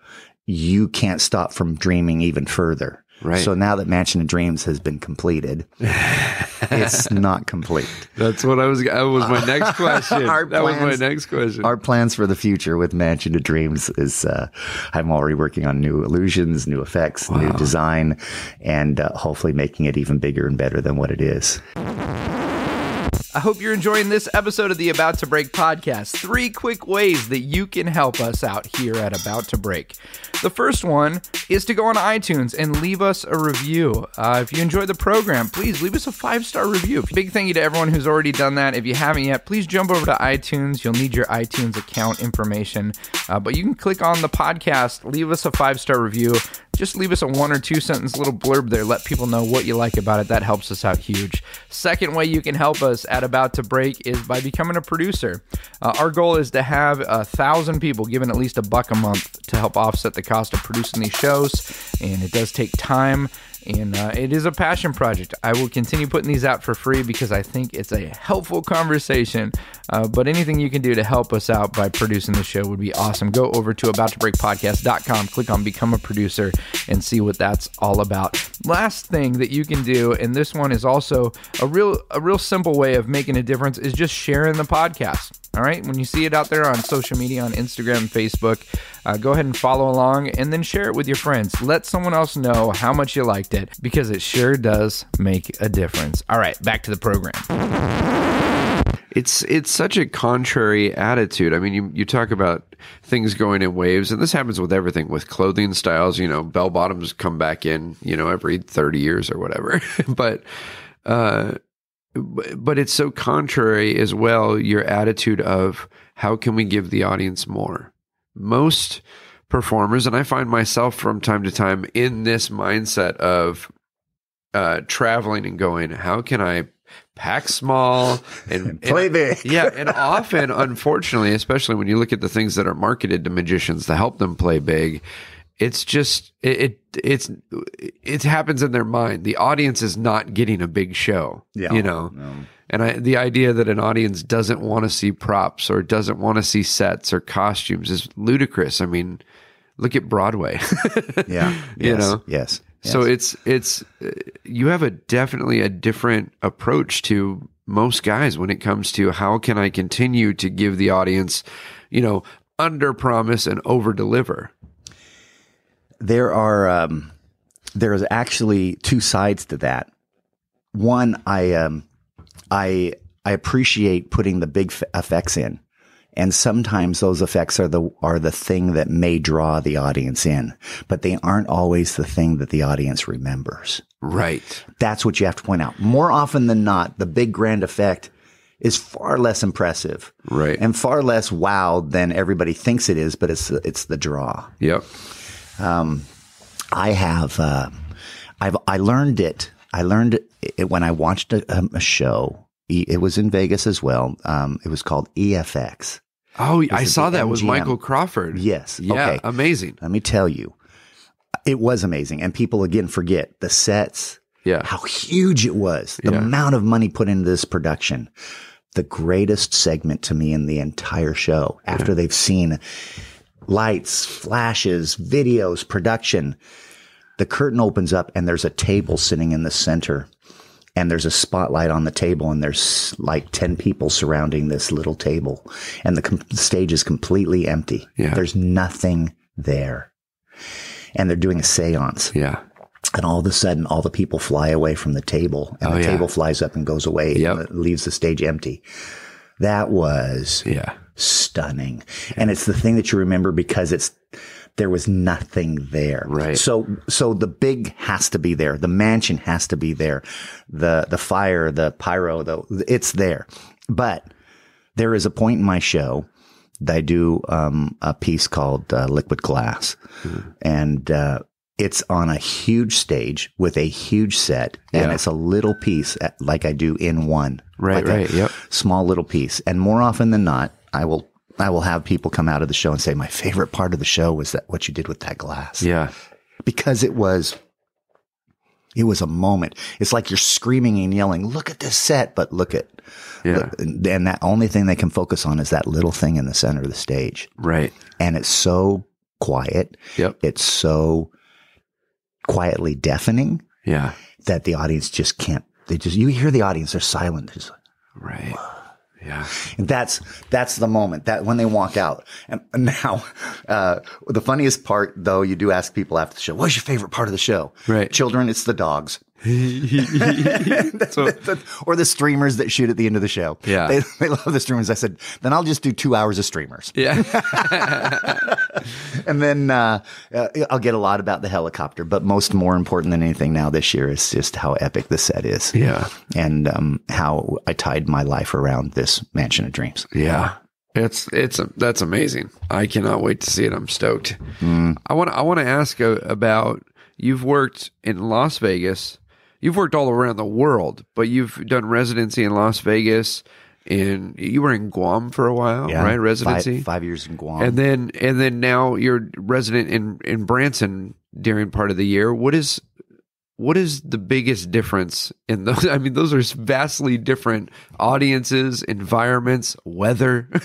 Speaker 5: you can't stop from dreaming even further.
Speaker 2: Right.
Speaker 5: So now that Mansion of Dreams has been completed, [LAUGHS] it's not complete.
Speaker 2: That's what I was. That was my next [LAUGHS] question.
Speaker 5: Our
Speaker 2: that was my next question.
Speaker 5: Our plans for the future with Mansion of Dreams is uh, I'm already working on new illusions, new effects, new design, and uh, hopefully making it even bigger and better than what it is.
Speaker 6: I hope you're enjoying this episode of the About to Break podcast. Three quick ways that you can help us out here at About to Break. The first one is to go on iTunes and leave us a review. Uh, if you enjoy the program, please leave us a five star review. Big thank you to everyone who's already done that. If you haven't yet, please jump over to iTunes. You'll need your iTunes account information, uh, but you can click on the podcast, leave us a five star review. Just leave us a one or two sentence little blurb there. Let people know what you like about it. That helps us out huge. Second way you can help us at About to Break is by becoming a producer. Uh, our goal is to have a thousand people giving at least a buck a month to help offset the cost of producing these shows, and it does take time. And uh, it is a passion project. I will continue putting these out for free because I think it's a helpful conversation. Uh, but anything you can do to help us out by producing the show would be awesome. Go over to abouttobreakpodcast.com, click on become a producer, and see what that's all about. Last thing that you can do, and this one is also a real a real simple way of making a difference, is just sharing the podcast. All right, when you see it out there on social media, on Instagram, Facebook, uh, go ahead and follow along, and then share it with your friends. Let someone else know how much you liked it because it sure does make a difference. All right, back to the program.
Speaker 2: It's it's such a contrary attitude. I mean, you you talk about things going in waves, and this happens with everything with clothing styles. You know, bell bottoms come back in, you know, every thirty years or whatever. [LAUGHS] but uh, but it's so contrary as well. Your attitude of how can we give the audience more? Most performers, and I find myself from time to time in this mindset of uh, traveling and going, how can I pack small and, [LAUGHS]
Speaker 5: Play
Speaker 2: and-
Speaker 5: big.
Speaker 2: yeah, and often, unfortunately, especially when you look at the things that are marketed to magicians to help them play big, it's just it, it it's it happens in their mind. The audience is not getting a big show,
Speaker 5: Yeah.
Speaker 2: you know. And I, the idea that an audience doesn't want to see props or doesn't want to see sets or costumes is ludicrous. I mean, look at Broadway. [LAUGHS]
Speaker 5: Yeah.
Speaker 2: You know?
Speaker 5: Yes.
Speaker 2: So it's it's you have a definitely a different approach to most guys when it comes to how can I continue to give the audience, you know, under promise and over deliver.
Speaker 5: There are um, there is actually two sides to that. One, I um, I I appreciate putting the big f- effects in, and sometimes those effects are the are the thing that may draw the audience in, but they aren't always the thing that the audience remembers.
Speaker 2: Right.
Speaker 5: That's what you have to point out. More often than not, the big grand effect is far less impressive,
Speaker 2: Right.
Speaker 5: and far less wow than everybody thinks it is. But it's it's the draw.
Speaker 2: Yep.
Speaker 5: I have, uh, I've, I learned it. I learned it when I watched a, um, a show. It was in Vegas as well. Um, it was called EFX.
Speaker 2: Oh, I saw that with
Speaker 5: MGM?
Speaker 2: Michael Crawford.
Speaker 5: Yes.
Speaker 2: Yeah.
Speaker 5: Okay.
Speaker 2: Amazing.
Speaker 5: Let me tell you, it was amazing. And people again forget the sets,
Speaker 2: Yeah.
Speaker 5: how huge it was, the
Speaker 2: Yeah.
Speaker 5: amount of money put into this production. The greatest segment to me in the entire show after they've seen lights, flashes, videos, production. The curtain opens up and there's a table sitting in the center and there's a spotlight on the table and there's like 10 people surrounding this little table and the, com- the stage is completely empty.
Speaker 2: Yeah.
Speaker 5: There's nothing there. And they're doing a seance.
Speaker 2: Yeah.
Speaker 5: And all of a sudden, all the people fly away from the table, and
Speaker 2: Oh,
Speaker 5: the
Speaker 2: yeah.
Speaker 5: table flies up and goes away,
Speaker 2: Yep.
Speaker 5: and leaves the stage empty. That was
Speaker 2: Yeah.
Speaker 5: Stunning, and it's the thing that you remember because it's there was nothing there.
Speaker 2: Right.
Speaker 5: So, so the big has to be there. The mansion has to be there. The the fire, the pyro, the it's there. But there is a point in my show that I do um, a piece called uh, Liquid Glass, and uh, it's on a huge stage with a huge set and it's a little piece at- like I do in one.
Speaker 2: Right,
Speaker 5: like
Speaker 2: right, yep.
Speaker 5: Small little piece. And more often than not, I will I will have people come out of the show and say my favorite part of the show was that what you did with that glass.
Speaker 2: Yeah.
Speaker 5: Because it was it was a moment. It's like you're screaming and yelling, "Look at this set!" But look at,
Speaker 2: Yeah.
Speaker 5: and that only thing they can focus on is that little thing in the center of the stage,
Speaker 2: Right.
Speaker 5: and it's so quiet.
Speaker 2: Yep.
Speaker 5: It's so quietly deafening
Speaker 2: Yeah.
Speaker 5: that the audience just can't. They just you hear the audience, they're silent. They're like,
Speaker 2: Right. Yeah.
Speaker 5: and that's that's the moment that when they walk out. And [LAUGHS] now, uh, the funniest part, though, you do ask people after the show, "What's your favorite part of the show?"
Speaker 2: Right.
Speaker 5: Children, it's the dogs. [LAUGHS] or the streamers that shoot at the end of the show.
Speaker 2: Yeah.
Speaker 5: They, they love the streamers. I said, then I'll just do two hours of streamers.
Speaker 2: Yeah. [LAUGHS] [LAUGHS]
Speaker 5: And then uh, uh, I'll get a lot about the helicopter. But most more important than anything now this year is just how epic the set is.
Speaker 2: Yeah.
Speaker 5: And um, how I tied my life around this mansion of dreams.
Speaker 2: Yeah. It's it's that's amazing. I cannot wait to see it. I'm stoked. I want I want to ask about you've worked in Las Vegas. You've worked all around the world, but you've done residency in Las Vegas. In you were in Guam for a while, right? Residency,
Speaker 5: Five, five years in Guam.
Speaker 2: and then and then now you're resident in in Branson during part of the year. What is what is the biggest difference in those? [LAUGHS] I mean, those are vastly different audiences, environments, weather. [LAUGHS]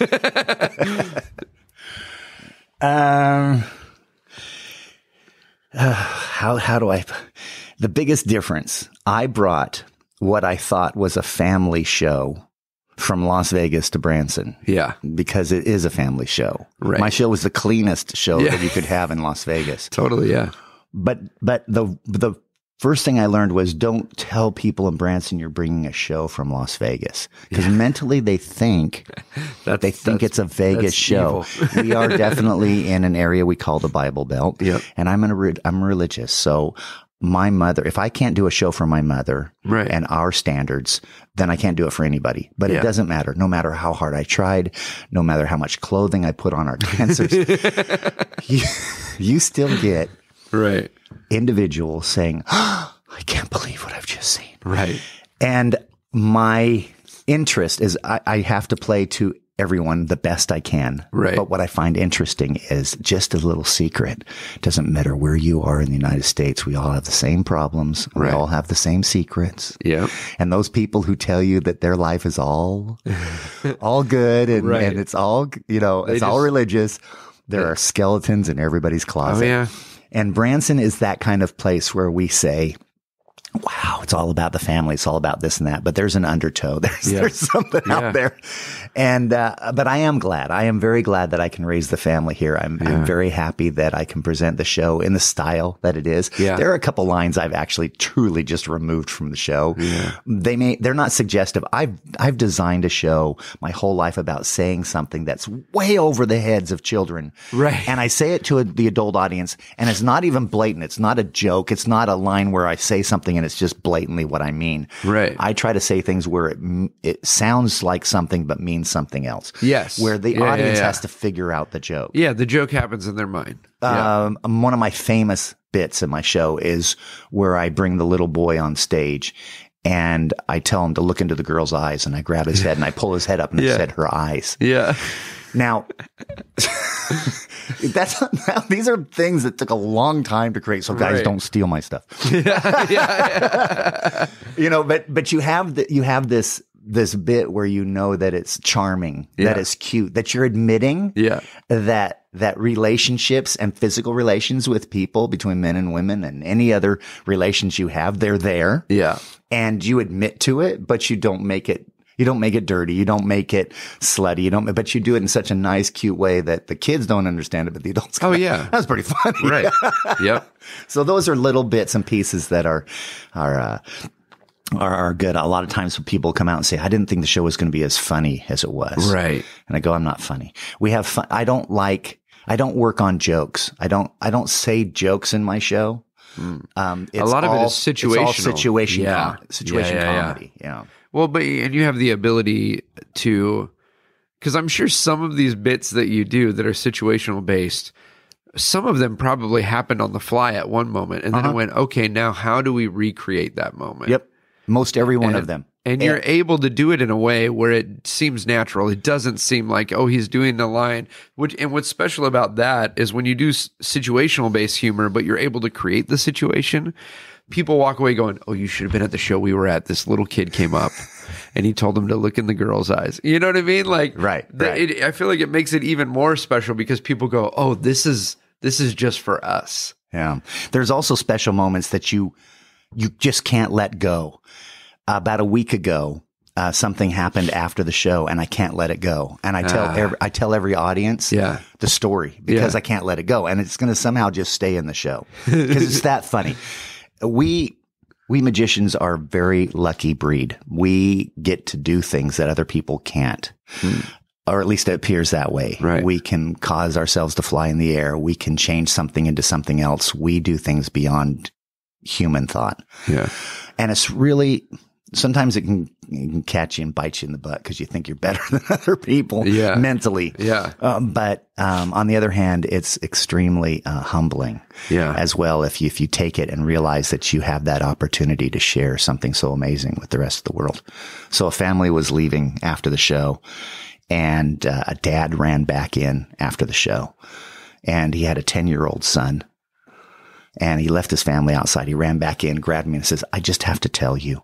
Speaker 5: Um, uh, [SIGHS] how how do I? The biggest difference. I brought what I thought was a family show from Las Vegas to Branson
Speaker 2: yeah,
Speaker 5: because it is a family show.
Speaker 2: Right.
Speaker 5: My show was the cleanest show
Speaker 2: Yeah.
Speaker 5: that you could have in Las Vegas. [LAUGHS]
Speaker 2: totally. Yeah,
Speaker 5: But but the the first thing I learned was don't tell people in Branson you're bringing a show from Las Vegas because mentally they think [LAUGHS]
Speaker 2: that's
Speaker 5: they think it's a Vegas show. [LAUGHS] we are definitely in an area we call the Bible Belt.
Speaker 2: Yep.
Speaker 5: And I'm an, I'm religious. So my mother, if I can't do a show for my mother
Speaker 2: Right.
Speaker 5: and our standards, then I can't do it for anybody. But
Speaker 2: Yeah.
Speaker 5: it doesn't matter. No matter how hard I tried, no matter how much clothing I put on our [LAUGHS] dancers, you, you still get
Speaker 2: right,
Speaker 5: individuals saying, [GASPS] I can't believe what I've just seen.
Speaker 2: right,
Speaker 5: And my interest is I, I have to play to everyone the best I can.
Speaker 2: Right.
Speaker 5: But what I find interesting is just a little secret. Doesn't matter where you are in the United States. We all have the same problems.
Speaker 2: Right.
Speaker 5: We all have the same secrets.
Speaker 2: yeah,
Speaker 5: And those people who tell you that their life is all, [LAUGHS] all good and,
Speaker 2: Right.
Speaker 5: and it's all, you know, it's all religious. There are skeletons in everybody's
Speaker 2: oh
Speaker 5: closet.
Speaker 2: yeah,
Speaker 5: And Branson is that kind of place where we say, wow, it's all about the family. It's all about this and that. But there's an undertow. [LAUGHS] There's,
Speaker 2: Yeah.
Speaker 5: there's something
Speaker 2: Yeah.
Speaker 5: out there. And, uh, but I am glad. I am very glad that I can raise the family here. I'm, I'm very happy that I can present the show in the style that it is.
Speaker 2: Yeah.
Speaker 5: There are a couple lines I've actually truly just removed from the show. They may, they're not suggestive. I've, I've designed a show my whole life about saying something that's way over the heads of children.
Speaker 2: Right.
Speaker 5: And I say it to a, the adult audience, and it's not even blatant. It's not a joke. It's not a line where I say something and it's just blatantly what I mean.
Speaker 2: Right.
Speaker 5: I try to say things where it it sounds like something but means something else.
Speaker 2: Yes.
Speaker 5: Where the
Speaker 2: Yeah, yeah,
Speaker 5: audience
Speaker 2: yeah.
Speaker 5: has to figure out the joke.
Speaker 2: yeah. The joke happens in their mind. Yeah.
Speaker 5: Um, one of my famous bits in my show is where I bring the little boy on stage. And I tell him to look into the girl's eyes, and I grab his head and I pull his head up and I [LAUGHS] said her eyes.
Speaker 2: yeah,
Speaker 5: Now, [LAUGHS] that's now, these are things that took a long time to create. So guys,
Speaker 2: Right.
Speaker 5: don't steal my stuff. [LAUGHS] Yeah. you know, but but you have the, you have this this bit where you know that it's charming, that it's cute, that you're admitting
Speaker 2: yeah,
Speaker 5: that that relationships and physical relations with people between men and women and any other relations you have, they're there
Speaker 2: yeah,
Speaker 5: and you admit to it, but you don't make it. You don't make it dirty. You don't make it slutty. You don't, but you do it in such a nice, cute way that the kids don't understand it, but the adults.
Speaker 2: Oh, yeah. [LAUGHS]
Speaker 5: that's pretty funny.
Speaker 2: right. [LAUGHS] yep.
Speaker 5: So those are little bits and pieces that are are uh, are, are good. A lot of times when people come out and say, "I didn't think the show was going to be as funny as it was,"
Speaker 2: Right.
Speaker 5: and I go, "I'm not funny. We have fun. I don't like. I don't work on jokes. I don't. I don't say jokes in my show." Um, it's
Speaker 2: Hmm. lot of it
Speaker 5: all-
Speaker 2: is
Speaker 5: It's all
Speaker 2: situational.
Speaker 5: situation,
Speaker 2: Yeah.
Speaker 5: com- situation
Speaker 2: Yeah, yeah, yeah.
Speaker 5: comedy. Yeah.
Speaker 2: Well, but and you have the ability to, because I'm sure some of these bits that you do that are situational based, some of them probably happened on the fly at one moment, and then
Speaker 5: Uh-huh.
Speaker 2: it went, okay, now how do we recreate that moment?
Speaker 5: Yep. Most every one
Speaker 2: and,
Speaker 5: of them.
Speaker 2: And you're able to do it in a way where it seems natural. It doesn't seem like, oh, he's doing the line. Which and what's special about that is when you do situational based humor, but you're able to create the situation, people walk away going, "Oh, you should have been at the show we were at. This little kid came up." [LAUGHS] And he told him to look in the girl's eyes. You know what I mean? Like,
Speaker 5: Right, right.
Speaker 2: It, I feel like it makes it even more special because people go, "Oh, this is this is just for us."
Speaker 5: Yeah. There's also special moments that you you just can't let go. About a week ago, uh, something happened after the show, and I can't let it go. And I tell
Speaker 2: Ah.
Speaker 5: every, I tell every audience
Speaker 2: Yeah.
Speaker 5: the story because
Speaker 2: Yeah.
Speaker 5: I can't let it go, and it's going to somehow just stay in the show because it's that funny. We we magicians are a very lucky breed. We get to do things that other people can't. Or at least it appears that way.
Speaker 2: Right.
Speaker 5: We can cause ourselves to fly in the air. We can change something into something else. We do things beyond human thought.
Speaker 2: Yeah.
Speaker 5: And it's really, sometimes it can, it can catch you and bite you in the butt because you think you're better [LAUGHS] than other people
Speaker 2: Yeah.
Speaker 5: mentally.
Speaker 2: Yeah.
Speaker 5: Um, but um, on the other hand, it's extremely uh, humbling
Speaker 2: Yeah.
Speaker 5: as well if you, if you take it and realize that you have that opportunity to share something so amazing with the rest of the world. So a family was leaving after the show and uh, a dad ran back in after the show and he had a 10 year old son and he left his family outside. He ran back in, grabbed me and says, I just have to tell you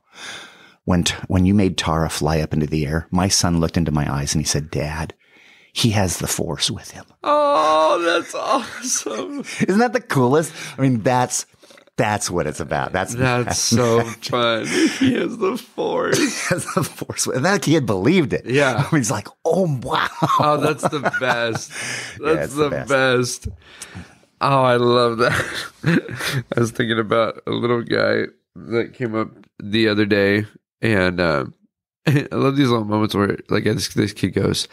Speaker 5: when, t- when you made Tara fly up into the air, my son looked into my eyes and he said, dad, he has the force with him.
Speaker 2: Oh, that's awesome.
Speaker 5: Isn't that the coolest? I mean, that's that's what it's about. That's
Speaker 2: That's so fun. He has the force. [LAUGHS]
Speaker 5: that's the force. And that kid believed it.
Speaker 2: Yeah. [LAUGHS]
Speaker 5: he's like, oh wow.
Speaker 2: Oh, that's the best. [LAUGHS] That's
Speaker 5: it's
Speaker 2: the,
Speaker 5: the
Speaker 2: best. Oh, I love that. [LAUGHS] I was thinking about a little guy that came up the other day, and uh, [LAUGHS] I love these little moments where, like, this this kid goes,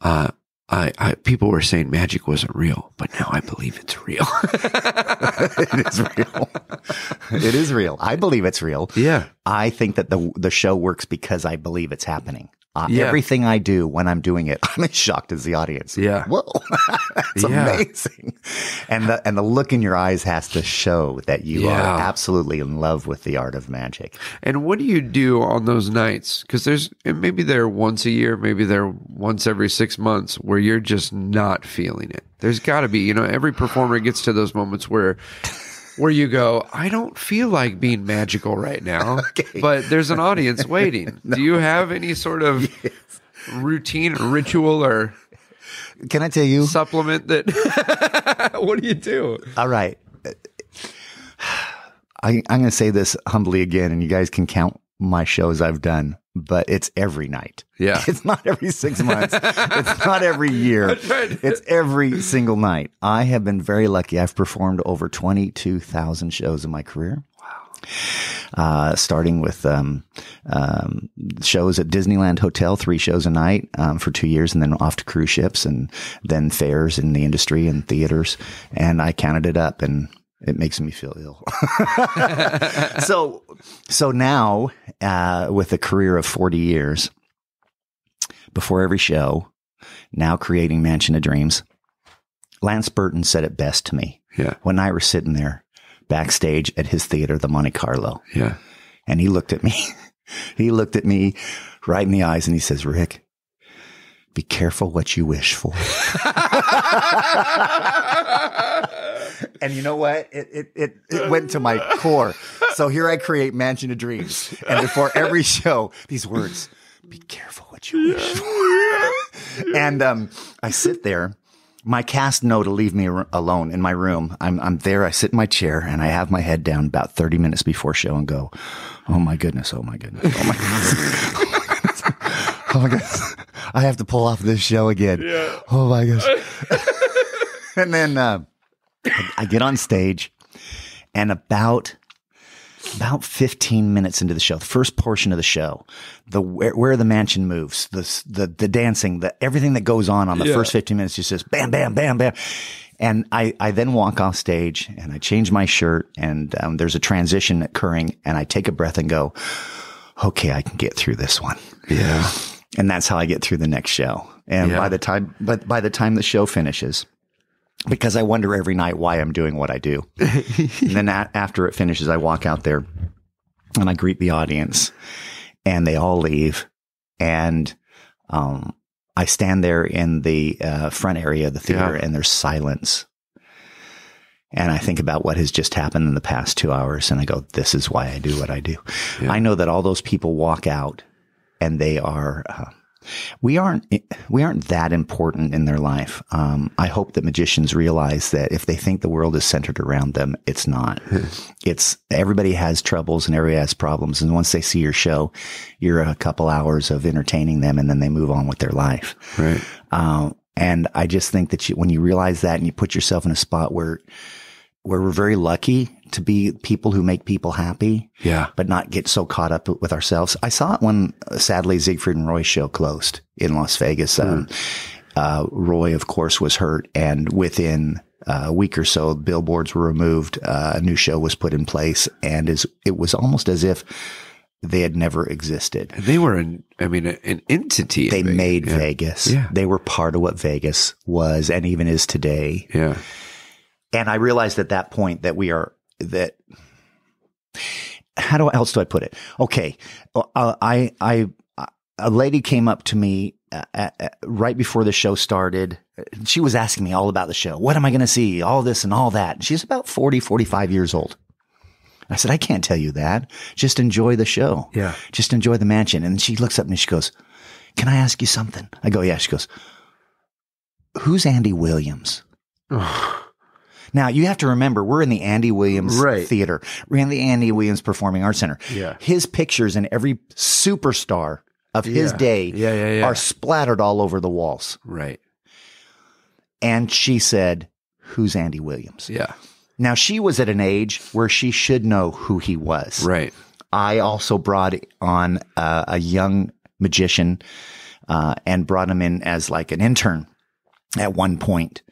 Speaker 2: uh, I, I people were saying magic wasn't real, but now I believe it's real. [LAUGHS]
Speaker 5: it is real. it is real. I believe it's real.
Speaker 2: yeah,
Speaker 5: I think that the the show works because I believe it's happening. Uh,
Speaker 2: Yeah.
Speaker 5: Everything I do when I'm doing it, [LAUGHS] I'm as shocked as the audience.
Speaker 2: Yeah.
Speaker 5: Whoa, [LAUGHS] that's
Speaker 2: Yeah.
Speaker 5: amazing. And the and the look in your eyes has to show that you
Speaker 2: Yeah.
Speaker 5: are absolutely in love with the art of magic.
Speaker 2: And what do you do on those nights? Because there's maybe they're once a year, maybe they're once every six months where you're just not feeling it. There's got to be, you know, every performer gets to those moments where where you go, I don't feel like being magical right now, [LAUGHS] but there's an audience [LAUGHS] waiting. Do you have any sort of routine, or ritual, or
Speaker 5: Can I tell you?
Speaker 2: supplement that? [LAUGHS] what do you do?
Speaker 5: All right. I, I'm going to say this humbly again, and you guys can count my shows I've done, but it's every night.
Speaker 2: Yeah. [LAUGHS]
Speaker 5: It's not every six months. [LAUGHS] it's not every year. It's every single night. I have been very lucky. I've performed over 22,000 shows in my career. Wow. Uh, starting with um, um, shows at Disneyland Hotel, three shows a night um, for two years, and then off to cruise ships, and then fairs in the industry and theaters. And I counted it up, and it makes me feel ill. [LAUGHS] so, so now uh, with a career of forty years, before every show, now creating Mansion of Dreams, Lance Burton said it best to me
Speaker 2: Yeah,
Speaker 5: when I was sitting there backstage at his theater, the Monte Carlo.
Speaker 2: yeah.
Speaker 5: And he looked at me. [LAUGHS] he looked at me right in the eyes and he says, Rick, be careful what you wish for. [LAUGHS] and you know what? It, it, it, it went to my core. So here I create Mansion of Dreams. And before every show, these words, be careful what you wish for. and um, I sit there. My cast know to leave me alone in my room. I'm, I'm there. I sit in my chair and I have my head down about 30 minutes before show and go, Oh my goodness. Oh my goodness. Oh my goodness. [LAUGHS] Oh my goodness. I have to pull off this show again. Oh my gosh. [LAUGHS] and then, uh, I, I get on stage and about about 15 minutes into the show, the first portion of the show, the where, where the mansion moves, the the the dancing, the everything that goes on on the first 15 minutes just says bam bam bam bam. And I, I then walk off stage and I change my shirt and um, there's a transition occurring and I take a breath and go, okay, I can get through this one.
Speaker 2: Yeah.
Speaker 5: And that's how I get through the next show. And
Speaker 2: Yeah.
Speaker 5: by the time, but by the time the show finishes, because I wonder every night why I'm doing what I do. [LAUGHS] and then a- after it finishes, I walk out there and I greet the audience and they all leave. And, um, I stand there in the uh, front area of the theater
Speaker 2: Yeah.
Speaker 5: and there's silence. And I think about what has just happened in the past two hours and I go, this is why I do what I do. I know that all those people walk out and they are, uh, we aren't we aren't that important in their life. Um, I hope that magicians realize that if they think the world is centered around them, it's not. it's everybody has troubles and everybody has problems, and once they see your show, you're a couple hours of entertaining them, and then they move on with their life.
Speaker 2: Right.
Speaker 5: Um, and I just think that you, when you realize that and you put yourself in a spot where where we're very lucky to be people who make people happy,
Speaker 2: Yeah.
Speaker 5: but not get so caught up with ourselves. I saw it when uh, sadly Siegfried and Roy show closed in Las Vegas. Um, uh, Roy, of course, was hurt, and within uh, a week or so, billboards were removed. Uh, a new show was put in place, and is it was almost as if they had never existed.
Speaker 2: They were an, I mean, an entity.
Speaker 5: They
Speaker 2: Vegas.
Speaker 5: made
Speaker 2: yeah.
Speaker 5: Vegas.
Speaker 2: Yeah.
Speaker 5: They were part of what Vegas was and even is today.
Speaker 2: Yeah.
Speaker 5: And I realized at that point that we are that. How do else do I put it? Okay, uh, I I a lady came up to me uh, uh, uh, right before the show started. She was asking me all about the show. What am I going to see? All this and all that. She's about 40, 45 years old. I said, I can't tell you that. Just enjoy the show.
Speaker 2: Yeah.
Speaker 5: Just enjoy the mansion. And she looks up at me. She goes, Can I ask you something? I go, Yeah. She goes, Who's Andy Williams? Now you have to remember we're in the Andy Williams
Speaker 2: Right.
Speaker 5: Theater. We're in the Andy Williams Performing Arts Center.
Speaker 2: Yeah.
Speaker 5: His pictures and every superstar of his
Speaker 2: Yeah.
Speaker 5: day
Speaker 2: Yeah, yeah,
Speaker 5: are splattered all over the walls.
Speaker 2: Right.
Speaker 5: And she said, Who's Andy Williams?
Speaker 2: Yeah.
Speaker 5: Now she was at an age where she should know who he was.
Speaker 2: Right.
Speaker 5: I also brought on uh, a young magician uh, and brought him in as like an intern at one point.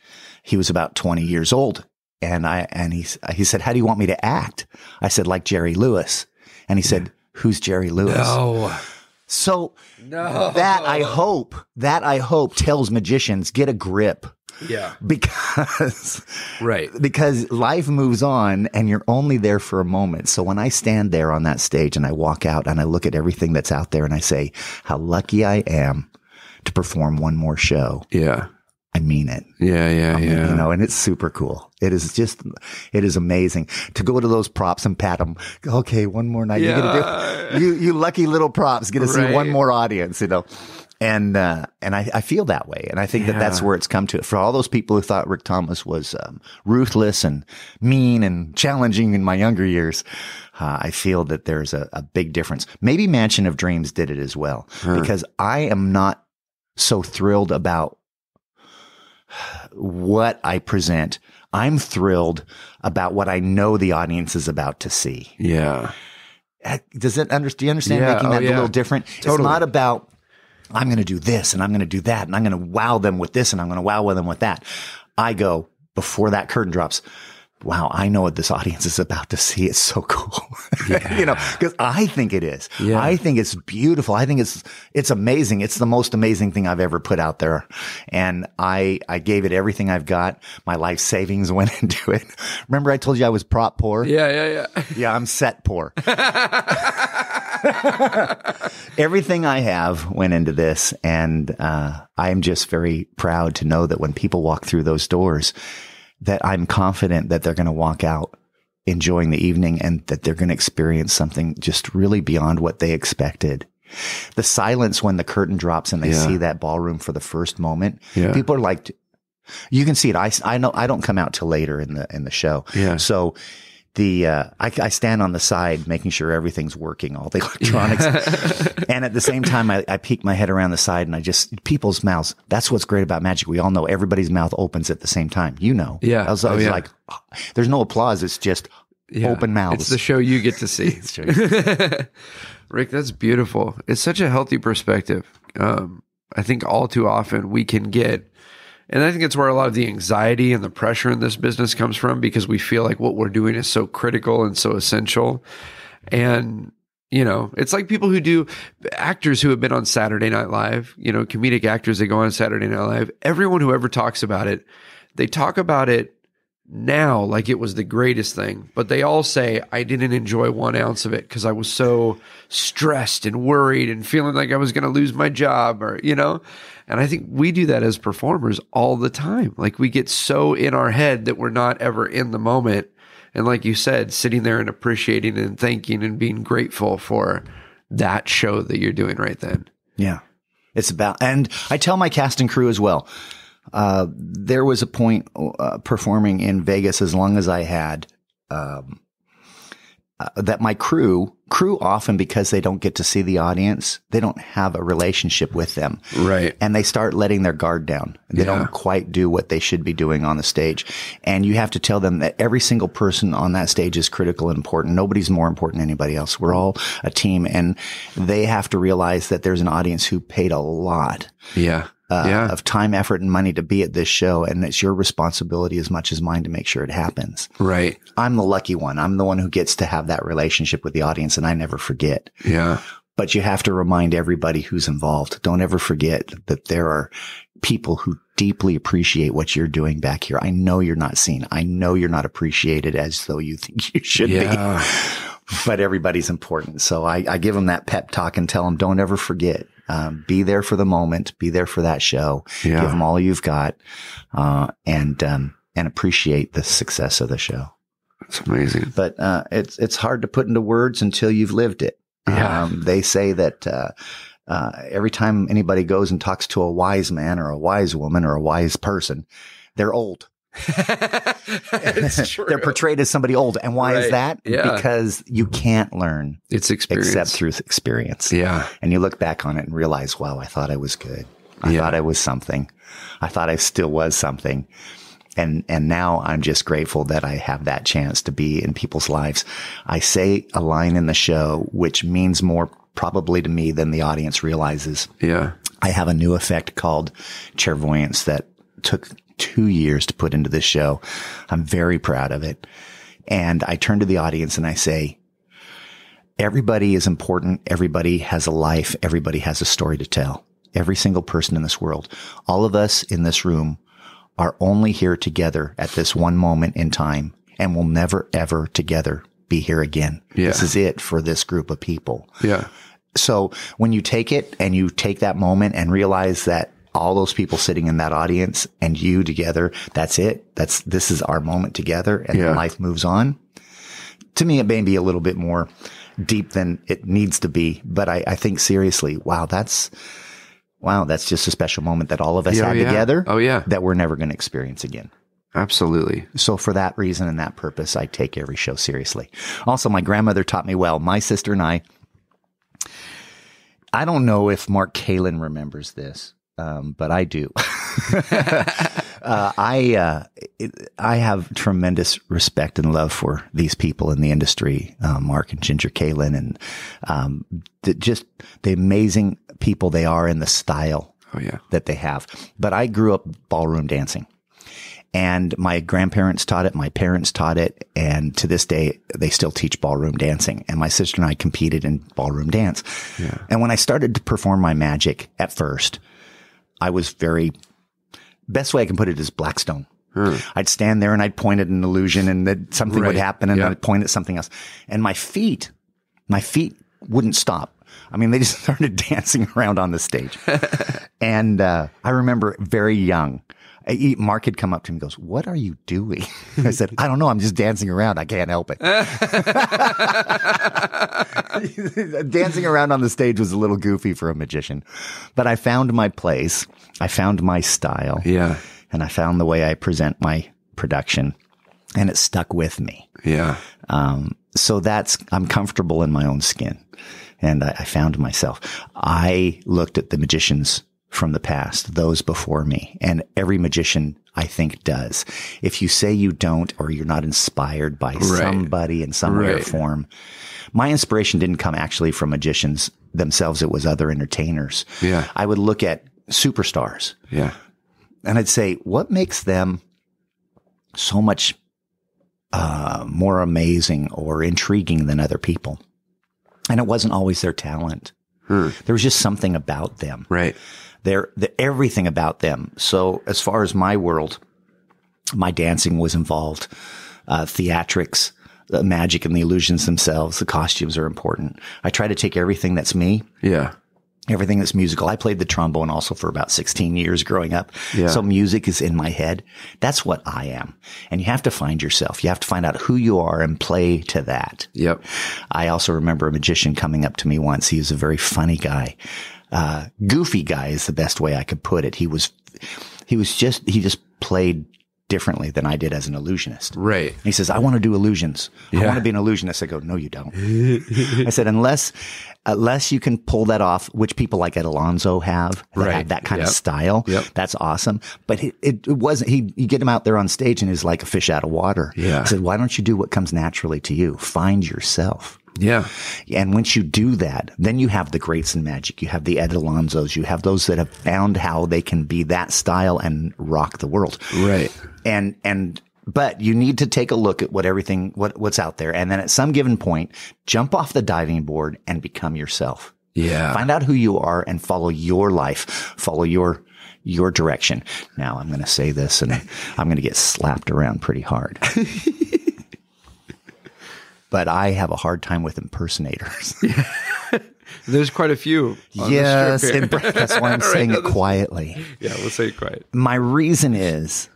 Speaker 5: He was about 20 years old. And I, and he, he said, how do you want me to act? I said, like Jerry Lewis. And he said, who's Jerry Lewis?
Speaker 2: Oh.
Speaker 5: So no. that I hope, that I hope tells magicians get a grip
Speaker 2: Yeah.
Speaker 5: because
Speaker 2: Right.
Speaker 5: because life moves on and you're only there for a moment. So when I stand there on that stage and I walk out and I look at everything that's out there and I say how lucky I am to perform one more show,
Speaker 2: Yeah.
Speaker 5: I mean it.
Speaker 2: Yeah. Yeah.
Speaker 5: I mean,
Speaker 2: yeah.
Speaker 5: You know, and it's super cool. It is just, it is amazing to go to those props and pat them. Okay, one more night. You're gonna do, you, you lucky little props get to see one more audience, you know. And, uh, and I, I feel that way. And I think that that's where it's come to. For all those people who thought Rick Thomas was, um, ruthless and mean and challenging in my younger years, uh, I feel that there's a, a big difference. Maybe Mansion of Dreams did it as well because I am not so thrilled about what I present. I'm thrilled about what I know the audience is about to see.
Speaker 2: yeah.
Speaker 5: Uh, Does it under, do you understand
Speaker 2: Yeah,
Speaker 5: making
Speaker 2: oh,
Speaker 5: that a little different? It's not about I'm going to do this and I'm going to do that and I'm going to wow them with this and I'm going to wow them with that. I go before that curtain drops. Wow, I know what this audience is about to see. It's so [LAUGHS] cool. [LAUGHS] you know, because I think it is.
Speaker 2: Yeah.
Speaker 5: I think it's beautiful. I think it's it's amazing. It's the most amazing thing I've ever put out there. And I I gave it everything I've got. My life savings [LAUGHS] went into it. Remember I told you I was prop poor?
Speaker 2: Yeah. Yeah. Yeah.
Speaker 5: Yeah, I'm set poor. Everything I have went into this, and uh, I am just very proud to know that when people walk through those doors, that I'm confident that they're going to walk out enjoying the evening and that they're going to experience something just really beyond what they expected. The silence when the curtain drops and they
Speaker 2: Yeah.
Speaker 5: see that ballroom for the first moment,
Speaker 2: Yeah.
Speaker 5: people are like, you can see it. I, I know I don't come out till later in the in the show.
Speaker 2: Yeah.
Speaker 5: So the uh, I, I stand on the side making sure everything's working, all the electronics, [LAUGHS] and at the same time I, I peek my head around the side and I just people's mouths. That's what's great about magic. We all know everybody's mouth opens at the same time. You know.
Speaker 2: Yeah.
Speaker 5: I was, I
Speaker 2: Oh, yeah.
Speaker 5: like, there's no applause. It's just
Speaker 2: Yeah.
Speaker 5: open mouths. [LAUGHS]
Speaker 2: It's the show you get to see. [LAUGHS] Rick, that's beautiful. It's such a healthy perspective. Um, I think all too often we can get, and I think it's where a lot of the anxiety and the pressure in this business comes from because we feel like what we're doing is so critical and so essential. And, you know, it's like people who do actors who have been on Saturday Night Live, you know, comedic actors that go on Saturday Night Live. Everyone who ever talks about it, they talk about it now like it was the greatest thing, but they all say I didn't enjoy one ounce of it because I was so stressed and worried and feeling like I was going to lose my job or, you know? And I think we do that as performers all the time. Like we get so in our head that we're not ever in the moment. And like you said, sitting there and appreciating and thanking and being grateful for that show that you're doing right then.
Speaker 5: Yeah. It's about, and I tell my cast and crew as well. Uh, there was a point uh, performing in Vegas as long as I had, um, uh, that my crew, crew often because they don't get to see the audience, they don't have a relationship with them.
Speaker 2: Right.
Speaker 5: And they start letting their guard down. They
Speaker 2: Yeah.
Speaker 5: don't quite do what they should be doing on the stage. And you have to tell them that every single person on that stage is critical and important. Nobody's more important than anybody else. We're all a team and they have to realize that there's an audience who paid a lot
Speaker 2: Yeah.
Speaker 5: Uh,
Speaker 2: yeah.
Speaker 5: of time, effort, and money to be at this show. And it's your responsibility as much as mine to make sure it happens.
Speaker 2: right.
Speaker 5: I'm the lucky one. I'm the one who gets to have that relationship with the audience and I never forget.
Speaker 2: Yeah.
Speaker 5: But you have to remind everybody who's involved. Don't ever forget that there are people who deeply appreciate what you're doing back here. I know you're not seen. I know you're not appreciated as though you think [LAUGHS] you should
Speaker 2: Yeah.
Speaker 5: be, but everybody's important. So I, I give them that pep talk and tell them, don't ever forget. Um, be there for the moment. Be there for that show.
Speaker 2: Yeah.
Speaker 5: Give them all you've got, uh, and um, and appreciate the success of the show.
Speaker 2: It's amazing.
Speaker 5: But uh, it's it's hard to put into words until you've lived it.
Speaker 2: Yeah.
Speaker 5: Um, they say that uh, uh, every time anybody goes and talks to a wise man or a wise woman or a wise person, they're old. [LAUGHS] [LAUGHS] They're portrayed as somebody old. And why
Speaker 2: Right.
Speaker 5: is that?
Speaker 2: Yeah.
Speaker 5: Because you can't learn
Speaker 2: it's experience.
Speaker 5: except through experience.
Speaker 2: Yeah.
Speaker 5: And you look back on it and realize, wow, I thought I was good. I
Speaker 2: Yeah.
Speaker 5: thought I was something. I thought I still was something. And, and now I'm just grateful that I have that chance to be in people's lives. I say a line in the show, which means more probably to me than the audience realizes.
Speaker 2: Yeah.
Speaker 5: I have a new effect called clairvoyance that took two years to put into this show. I'm very proud of it. And I turn to the audience and I say, everybody is important. Everybody has a life. Everybody has a story to tell. Every single person in this world. All of us in this room are only here together at this one moment in time and will never ever together be here again.
Speaker 2: Yeah.
Speaker 5: This is it for this group of people.
Speaker 2: Yeah.
Speaker 5: So when you take it and you take that moment and realize that all those people sitting in that audience and you together, that's it. That's, this is our moment together and
Speaker 2: Yeah.
Speaker 5: life moves on. To me, it may be a little bit more deep than it needs to be, but I, I think seriously, wow, that's, wow, that's just a special moment that all of us
Speaker 2: Yeah,
Speaker 5: had
Speaker 2: yeah.
Speaker 5: together.
Speaker 2: Oh, yeah.
Speaker 5: That we're never going to experience again.
Speaker 2: Absolutely.
Speaker 5: So for that reason and that purpose, I take every show seriously. Also, my grandmother taught me well. My sister and I, I don't know if Mark Kalin remembers this, um, but I do. [LAUGHS] uh, I uh, it, I have tremendous respect and love for these people in the industry, uh, Mark and Jinger Kalin, and um, the, just the amazing people they are in the style
Speaker 2: Oh yeah.
Speaker 5: that they have. But I grew up ballroom dancing. And my grandparents taught it, my parents taught it, and to this day, they still teach ballroom dancing. And my sister and I competed in ballroom dance. And when I started to perform my magic at first, I was very, best way I can put it is Blackstone. I'd stand there and I'd point at an illusion and then something would happen and. I'd point at something else. And my feet, my feet wouldn't stop. I mean, they just [LAUGHS] started dancing around on the stage. [LAUGHS] and uh, I remember very young, Mark had come up to me and goes, What are you doing? [LAUGHS] I said, I don't know. I'm just dancing around. I can't help it. [LAUGHS] dancing around on the stage was a little goofy for a magician, but I found my place. I found my style.
Speaker 2: Yeah.
Speaker 5: And I found the way I present my production, and it stuck with me.
Speaker 2: Yeah.
Speaker 5: Um, so that's, I'm comfortable in my own skin. And I, I found myself. I looked at the magicians from the past, those before me, and every magician I think does. If you say you don't, or you're not inspired by somebody in some way or form, my inspiration didn't come actually from magicians themselves. It was other entertainers.
Speaker 2: Yeah.
Speaker 5: I would look at superstars
Speaker 2: Yeah.
Speaker 5: and I'd say, what makes them so much uh, more amazing or intriguing than other people? And it wasn't always their talent. There was just something about them.
Speaker 2: Right.
Speaker 5: Their, the, everything about them. So as far as my world, my dancing was involved, uh, theatrics, the magic and the illusions themselves. The costumes are important. I try to take everything that's me
Speaker 2: Yeah.
Speaker 5: everything that's musical. I played the trombone also for about 16 years growing up.
Speaker 2: Yeah.
Speaker 5: So music is in my head. That's what I am. And you have to find yourself. You have to find out who you are and play to that.
Speaker 2: Yep.
Speaker 5: I also remember a magician coming up to me once. He was a very funny guy. Uh, goofy guy is the best way I could put it. He was, he was just, he just played differently than I did as an illusionist.
Speaker 2: Right.
Speaker 5: He says, I want to do illusions. I want to be an illusionist. I go, no, you don't. I said, unless, unless you can pull that off, which people like Ed Alonzo have, that
Speaker 2: Right.
Speaker 5: have that kind
Speaker 2: Yep.
Speaker 5: of style.
Speaker 2: Yep.
Speaker 5: That's awesome. But it, it wasn't, he, you get him out there on stage and he's like a fish out of water.
Speaker 2: Yeah.
Speaker 5: I said, why don't you do what comes naturally to you? Find yourself.
Speaker 2: Yeah.
Speaker 5: And once you do that, then you have the greats in magic. You have the Ed Alonzos. You have those that have found how they can be that style and rock the world.
Speaker 2: Right.
Speaker 5: And, and, but you need to take a look at what everything, what, what's out there. And then at some given point, jump off the diving board and become yourself.
Speaker 2: Yeah.
Speaker 5: Find out who you are and follow your life, follow your, your direction. Now I'm going to say this and I'm going to get slapped around pretty hard. [LAUGHS] but I have a hard time with impersonators. [LAUGHS]
Speaker 2: There's quite a few.
Speaker 5: yes, and that's why I'm [LAUGHS] saying it quietly.
Speaker 2: yeah, we'll say it quiet.
Speaker 5: My reason is,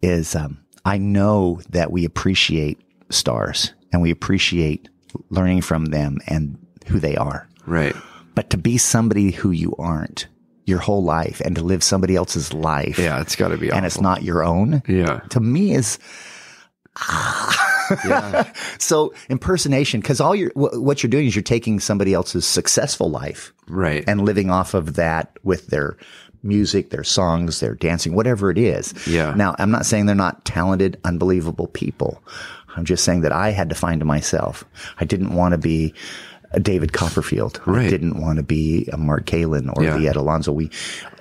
Speaker 5: is um, I know that we appreciate stars and we appreciate learning from them and who they are.
Speaker 2: Right.
Speaker 5: But to be somebody who you aren't your whole life and to live somebody else's life,
Speaker 2: Yeah, it's got to be.
Speaker 5: and it's not your own,
Speaker 2: Yeah.
Speaker 5: to me is
Speaker 2: Yeah. [LAUGHS]
Speaker 5: so impersonation because all you're wh- what you're doing is you're taking somebody else's successful life
Speaker 2: Right.
Speaker 5: and living off of that with their music, their songs, their dancing, whatever it is.
Speaker 2: Yeah.
Speaker 5: Now, I'm not saying they're not talented, unbelievable people. I'm just saying that I had to find myself. I didn't want to be a David Copperfield. I didn't want to be a Mark Kalin or
Speaker 2: Yeah.
Speaker 5: the Ed Alonzo. We,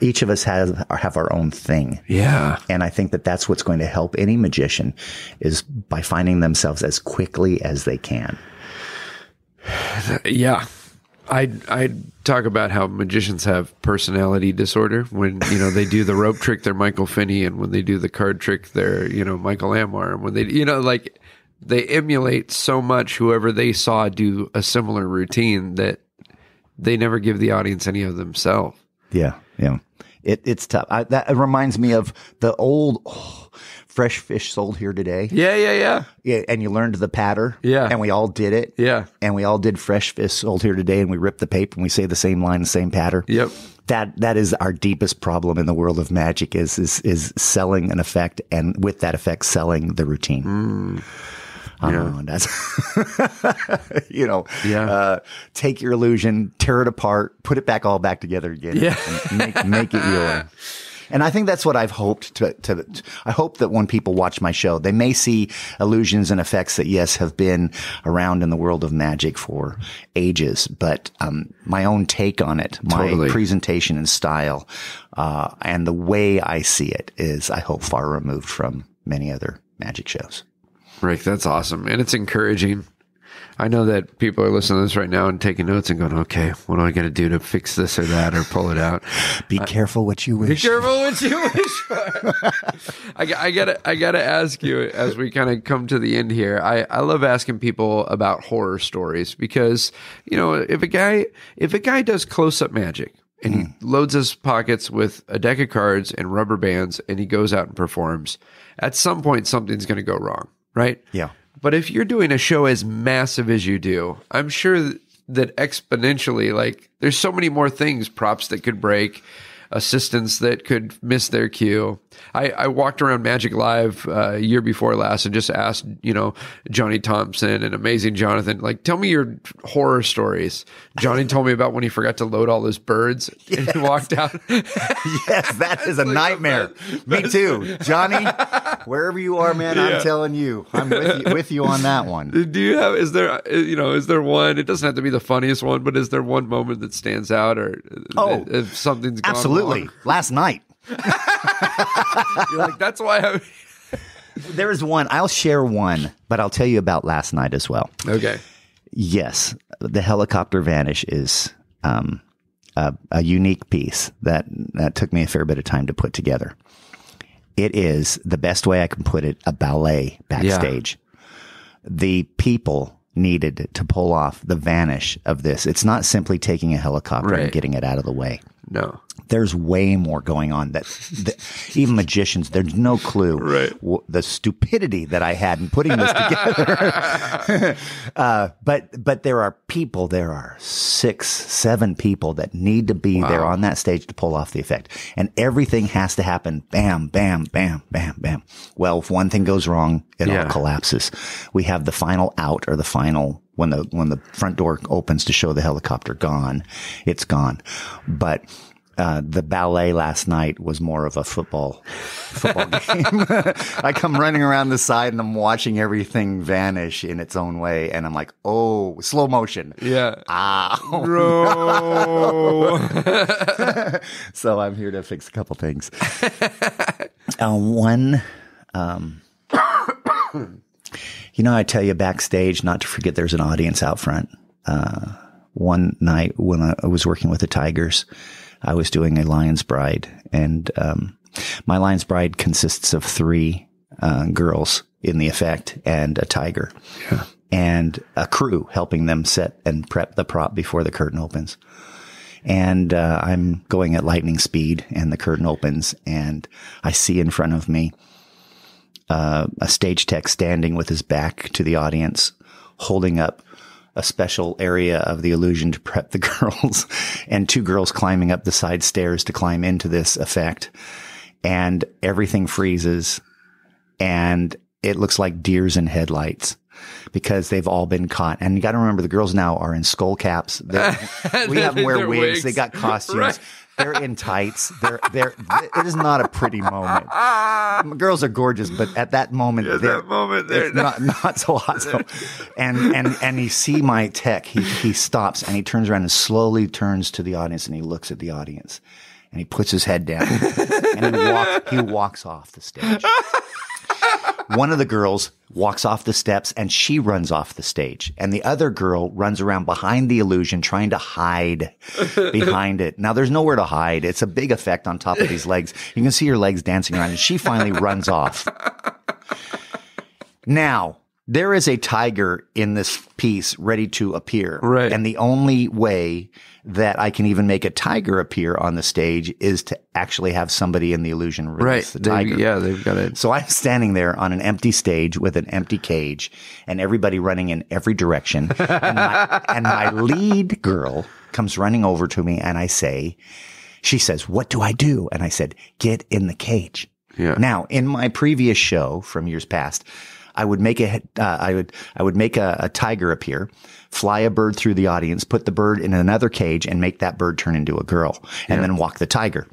Speaker 5: each of us have, have our own thing.
Speaker 2: yeah.
Speaker 5: And I think that that's what's going to help any magician is by finding themselves as quickly as they can.
Speaker 2: Yeah. I I talk about how magicians have personality disorder. When you know they do the rope trick, they're Michael Finney, and when they do the card trick, they're you know Michael Ammar. And when they you know like they emulate so much whoever they saw do a similar routine that they never give the audience any of themselves.
Speaker 5: Yeah, yeah. It, it's tough. I, that reminds me of the old oh, [SIGHS] fresh fish sold here today.
Speaker 2: Yeah, yeah, yeah,
Speaker 5: Yeah, and you learned the patter.
Speaker 2: Yeah.
Speaker 5: and we all did it.
Speaker 2: yeah.
Speaker 5: and we all did fresh fish sold here today, and we ripped the paper and we say the same line, the same patter.
Speaker 2: Yep.
Speaker 5: That that is our deepest problem in the world of magic is is is selling an effect, and with that effect, selling the routine.
Speaker 2: Mm.
Speaker 5: Oh, and that's [LAUGHS] you know,
Speaker 2: Yeah.
Speaker 5: Uh, take your illusion, tear it apart, put it back all back together again.
Speaker 2: Yeah.
Speaker 5: make make it your. [LAUGHS] And I think that's what I've hoped to, to. I hope that when people watch my show, they may see illusions and effects that yes have been around in the world of magic for ages, but um, my own take on it, my
Speaker 2: Totally.
Speaker 5: presentation and style, uh, and the way I see it is, I hope, far removed from many other magic shows.
Speaker 2: Rick, that's awesome. And it's encouraging. I know that people are listening to this right now and taking notes and going, okay, what do I got to do to fix this or that or pull it out? [LAUGHS]
Speaker 5: Be careful what you wish.
Speaker 2: Be careful what you [LAUGHS] wish for. I, got- I gotta, I gotta ask you as we kind of come to the end here. I, I love asking people about horror stories because you know if a guy, if a guy does close up magic and he hmm. loads his pockets with a deck of cards and rubber bands and he goes out and performs, at some point something's going to go wrong, right?
Speaker 5: Yeah.
Speaker 2: But if you're doing a show as massive as you do, I'm sure that exponentially, like, there's so many more things, props that could break, assistants that could miss their cue. I, I walked around Magic Live uh, a year before last and just asked, you know, Johnny Thompson and Amazing Jonathan, like, tell me your horror stories. Johnny told me about when he forgot to load all his birds and he walked out. [LAUGHS]
Speaker 5: yes, that [LAUGHS] is a
Speaker 2: like the
Speaker 5: nightmare. Me too, [LAUGHS] Johnny. Wherever you are, man,
Speaker 2: Yeah.
Speaker 5: I'm telling you, I'm with you, with you on that one.
Speaker 2: Do you have? Is there? uh, You know, is there one? It doesn't have to be the funniest one, but is there one moment that stands out, or
Speaker 5: Oh,
Speaker 2: if something's gone
Speaker 5: Absolutely. Last night, [LAUGHS]
Speaker 2: You're like that's why. I, [LAUGHS]
Speaker 5: there is one. I'll share one, but I'll tell you about last night as well.
Speaker 2: okay.
Speaker 5: Yes, the helicopter vanish is um, a, a unique piece that that took me a fair bit of time to put together. It is the best way I can put it a ballet backstage. The people needed to pull off the vanish of this. It's not simply taking a helicopter and getting it out of the way.
Speaker 2: No.
Speaker 5: There's way more going on that, that even magicians, there's no clue
Speaker 2: Right.
Speaker 5: w- the stupidity that I had in putting this [LAUGHS] together. [LAUGHS] uh, but, but there are people, there are six, seven people that need to be there on that stage to pull off the effect. And everything has to happen. Bam, bam, bam, bam, bam. Well, if one thing goes wrong, it
Speaker 2: Yeah.
Speaker 5: all collapses. We have the final out or the final when the when the front door opens to show the helicopter gone, it's gone. But uh, the ballet last night was more of a football football [LAUGHS] game. [LAUGHS] I come running around the side and I'm watching everything vanish in its own way, and I'm like, oh, slow motion.
Speaker 2: Yeah.
Speaker 5: Ah, [LAUGHS]
Speaker 2: Bro.
Speaker 5: so I'm here to fix a couple things. uh, one, um, you know, I tell you backstage not to forget there's an audience out front. Uh, one night when I was working with the Tigers, I was doing a Lion's Bride, and um, my Lion's Bride consists of three uh, girls in the effect and a tiger, and a crew helping them set and prep the prop before the curtain opens. And uh, I'm going at lightning speed, and the curtain opens, and I see in front of me uh, a stage tech standing with his back to the audience, holding up a special area of the illusion to prep the [LAUGHS] girls, and two girls climbing up the side stairs to climb into this effect, and everything freezes, and it looks like deers in headlights. Because they've all been caught, and you got to remember the girls now are in skull caps. [LAUGHS] We have them wear wigs.
Speaker 2: wigs.
Speaker 5: They got costumes. [LAUGHS]
Speaker 2: Right.
Speaker 5: They're in tights. They're they're. It is not a pretty moment. Girls are gorgeous, but at that moment,
Speaker 2: At that moment, they're
Speaker 5: not not so hot. So, and and and you see my tech. He he stops and he turns around and slowly turns to the audience and he looks at the audience and he puts his head down and he walk he walks off the stage. One of the girls walks off the steps and she runs off the stage. And the other girl runs around behind the illusion trying to hide behind it. Now there's nowhere to hide. It's a big effect on top of these legs. You can see her legs dancing around and she finally runs off. Now, there is a tiger in this piece ready to appear.
Speaker 2: Right.
Speaker 5: And the only way that I can even make a tiger appear on the stage is to actually have somebody in the illusion release
Speaker 2: right.
Speaker 5: the
Speaker 2: They-
Speaker 5: tiger.
Speaker 2: yeah, they've got it.
Speaker 5: So I'm standing there on an empty stage with an empty cage and everybody running in every direction. And my, [LAUGHS] and my lead girl comes running over to me and I say, she says, what do I do? And I said, get in the cage.
Speaker 2: Yeah.
Speaker 5: Now, in my previous show from years past, I would make a, uh, I would, I would make a, a tiger appear, fly a bird through the audience, put the bird in another cage and make that bird turn into a girl and then walk the tiger.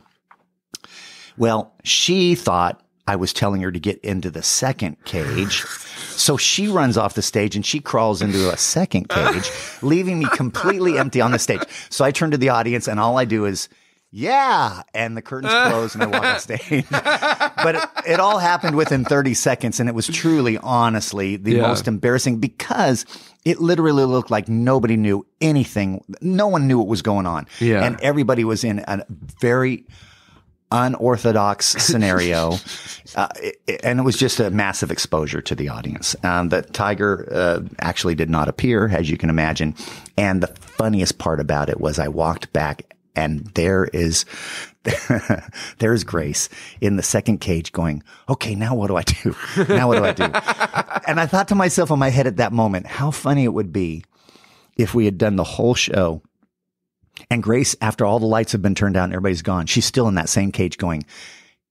Speaker 5: Well, she thought I was telling her to get into the second cage. So she runs off the stage and she crawls into a second cage, [LAUGHS] leaving me completely empty on the stage. So I turn to the audience and all I do is, yeah. And the curtains close and I walk off stage. [LAUGHS] but it, it all happened within 30 seconds. And it was truly, honestly, the
Speaker 2: Yeah.
Speaker 5: most embarrassing because it literally looked like nobody knew anything. No one knew what was going on.
Speaker 2: Yeah.
Speaker 5: And everybody was in a very unorthodox [LAUGHS] scenario, uh, it- it- and it was just a massive exposure to the audience. Um, the tiger uh, actually did not appear, as you can imagine. And the funniest part about it was I walked back, and there is [LAUGHS] there's Grace in the second cage, going, "Okay, now what do I do? Now what do I do?" [LAUGHS] and I thought to myself in my head at that moment, how funny it would be if we had done the whole show and Grace, after all the lights have been turned down, and everybody's gone. She's still in that same cage going,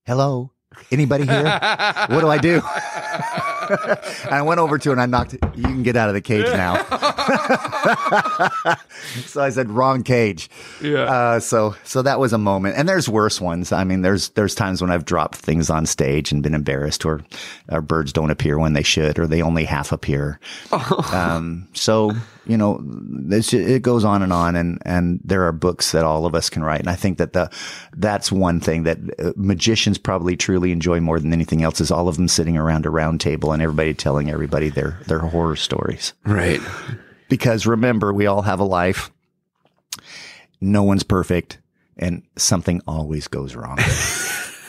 Speaker 5: hello, anybody here? what do I do? [LAUGHS] and [LAUGHS] I went over to her and I knocked, you can get out of the cage now. [LAUGHS] so I said, wrong cage.
Speaker 2: Yeah.
Speaker 5: Uh, so, so that was a moment. And there's worse ones. I mean, there's, there's times when I've dropped things on stage and been embarrassed or, or birds don't appear when they should, or they only half appear. [LAUGHS] Um, so, you know, this, it goes on and on and, and there are books that all of us can write. And I think that the, that's one thing that uh, magicians probably truly enjoy more than anything else is all of them sitting around a round table and everybody telling everybody their, their horror stories.
Speaker 2: right.
Speaker 5: Because remember, we all have a life. No one's perfect and something always goes wrong. [LAUGHS]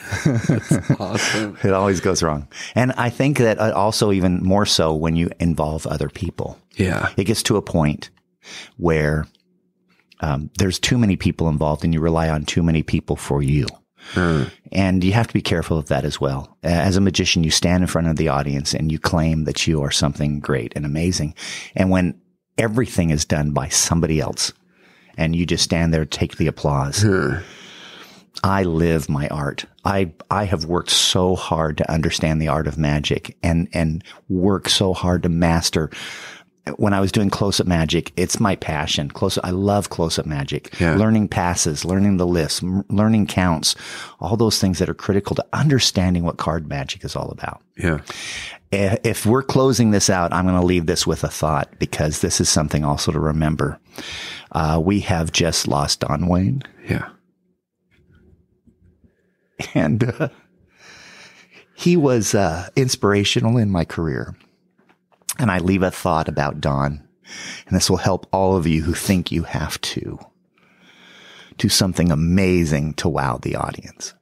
Speaker 5: [LAUGHS]
Speaker 2: awesome.
Speaker 5: It always goes wrong. And I think that uh, also even more so when you involve other people.
Speaker 2: Yeah.
Speaker 5: It gets to a point where um, there's too many people involved and you rely on too many people for you. And you have to be careful of that as well. As a magician, you stand in front of the audience and you claim that you are something great and amazing. And when everything is done by somebody else and you just stand there, take the applause. I live my art. I, I have worked so hard to understand the art of magic and, and work so hard to master. When I was doing close up magic, it's my passion. Close, I love close up magic.
Speaker 2: Yeah.
Speaker 5: Learning passes, learning the lists, m- learning counts, all those things that are critical to understanding what card magic is all about.
Speaker 2: Yeah.
Speaker 5: If we're closing this out, I'm going to leave this with a thought because this is something also to remember. Uh, we have just lost Don Wayne.
Speaker 2: Yeah. [LAUGHS]
Speaker 5: and uh, he was uh, inspirational in my career. And I leave a thought about Don, and this will help all of you who think you have to do something amazing to wow the audience.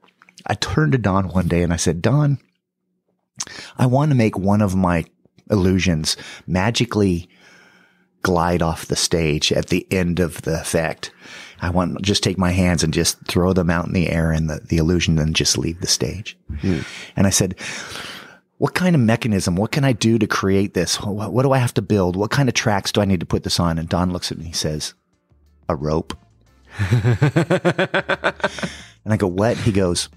Speaker 5: I turned to Don one day and I said, Don, I want to make one of my illusions magically glide off the stage at the end of the effect. I want to just take my hands and just throw them out in the air and the, the illusion and just leave the stage. Hmm. And I said, what kind of mechanism? What can I do to create this? What, what do I have to build? What kind of tracks do I need to put this on? And Don looks at me and he says, a rope. [LAUGHS] and I go, what? He goes,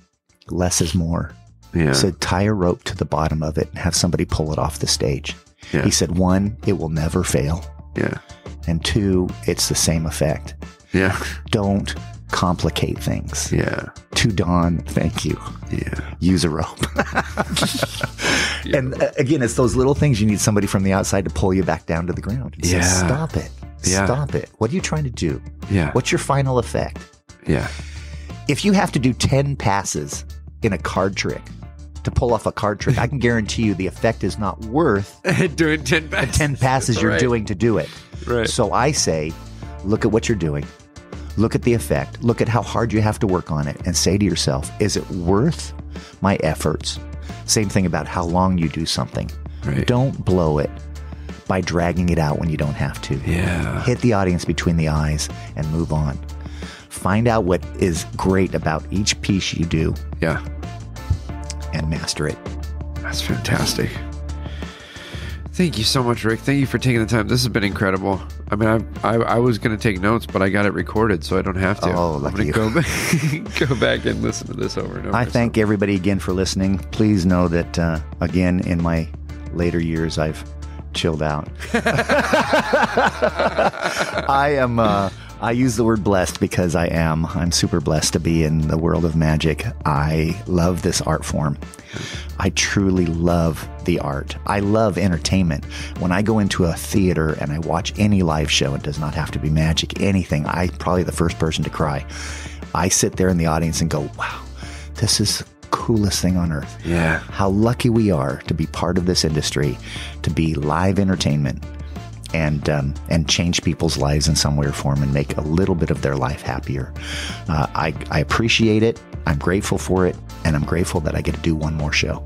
Speaker 5: less is more.
Speaker 2: Yeah.
Speaker 5: I said, tie a rope to the bottom of it and have somebody pull it off the stage.
Speaker 2: Yeah.
Speaker 5: He said, one, it will never fail.
Speaker 2: yeah.
Speaker 5: And two, it's the same effect.
Speaker 2: Yeah.
Speaker 5: Don't complicate things.
Speaker 2: Yeah.
Speaker 5: To Don, thank you.
Speaker 2: Yeah.
Speaker 5: Use a rope. [LAUGHS] and uh, again, it's those little things you need somebody from the outside to pull you back down to the ground. and say,
Speaker 2: Yeah.
Speaker 5: Stop it.
Speaker 2: Yeah.
Speaker 5: Stop it. What are you trying to do?
Speaker 2: Yeah.
Speaker 5: What's your final effect?
Speaker 2: Yeah.
Speaker 5: If you have to do 10 passes in a card trick to pull off a card trick, I can [LAUGHS] guarantee you the effect is not worth [LAUGHS]
Speaker 2: Doing 10 passes.
Speaker 5: 10 passes you're
Speaker 2: Right.
Speaker 5: doing to do it.
Speaker 2: Right.
Speaker 5: So I say, look at what you're doing. Look at the effect. Look at how hard you have to work on it and say to yourself, is it worth my efforts? Same thing about how long you do something.
Speaker 2: Right.
Speaker 5: Don't blow it by dragging it out when you don't have to.
Speaker 2: Yeah.
Speaker 5: Hit the audience between the eyes and move on. Find out what is great about each piece you do
Speaker 2: Yeah.
Speaker 5: and master it.
Speaker 2: That's fantastic. Thank you so much, Rick. Thank you for taking the time. This has been incredible. I mean, I I, I was going to take notes, but I got it recorded, so I don't have to.
Speaker 5: Oh,
Speaker 2: I'm
Speaker 5: lucky
Speaker 2: going to go back, [LAUGHS] [LAUGHS] go back and listen to this over and over.
Speaker 5: I
Speaker 2: So-
Speaker 5: thank everybody again for listening. Please know that, uh, again, in my later years, I've chilled out. [LAUGHS] I am, uh, I use the word blessed because I am. I'm super blessed to be in the world of magic. I love this art form. I truly love the art. I love entertainment. When I go into a theater and I watch any live show, it does not have to be magic, anything, I probably the first person to cry. I sit there in the audience and go, wow, this is the coolest thing on earth.
Speaker 2: Yeah.
Speaker 5: How lucky we are to be part of this industry, to be live entertainment and um, and change people's lives in some way or form and make a little bit of their life happier. Uh, I, I appreciate it. I'm grateful for it. And I'm grateful that I get to do one more show.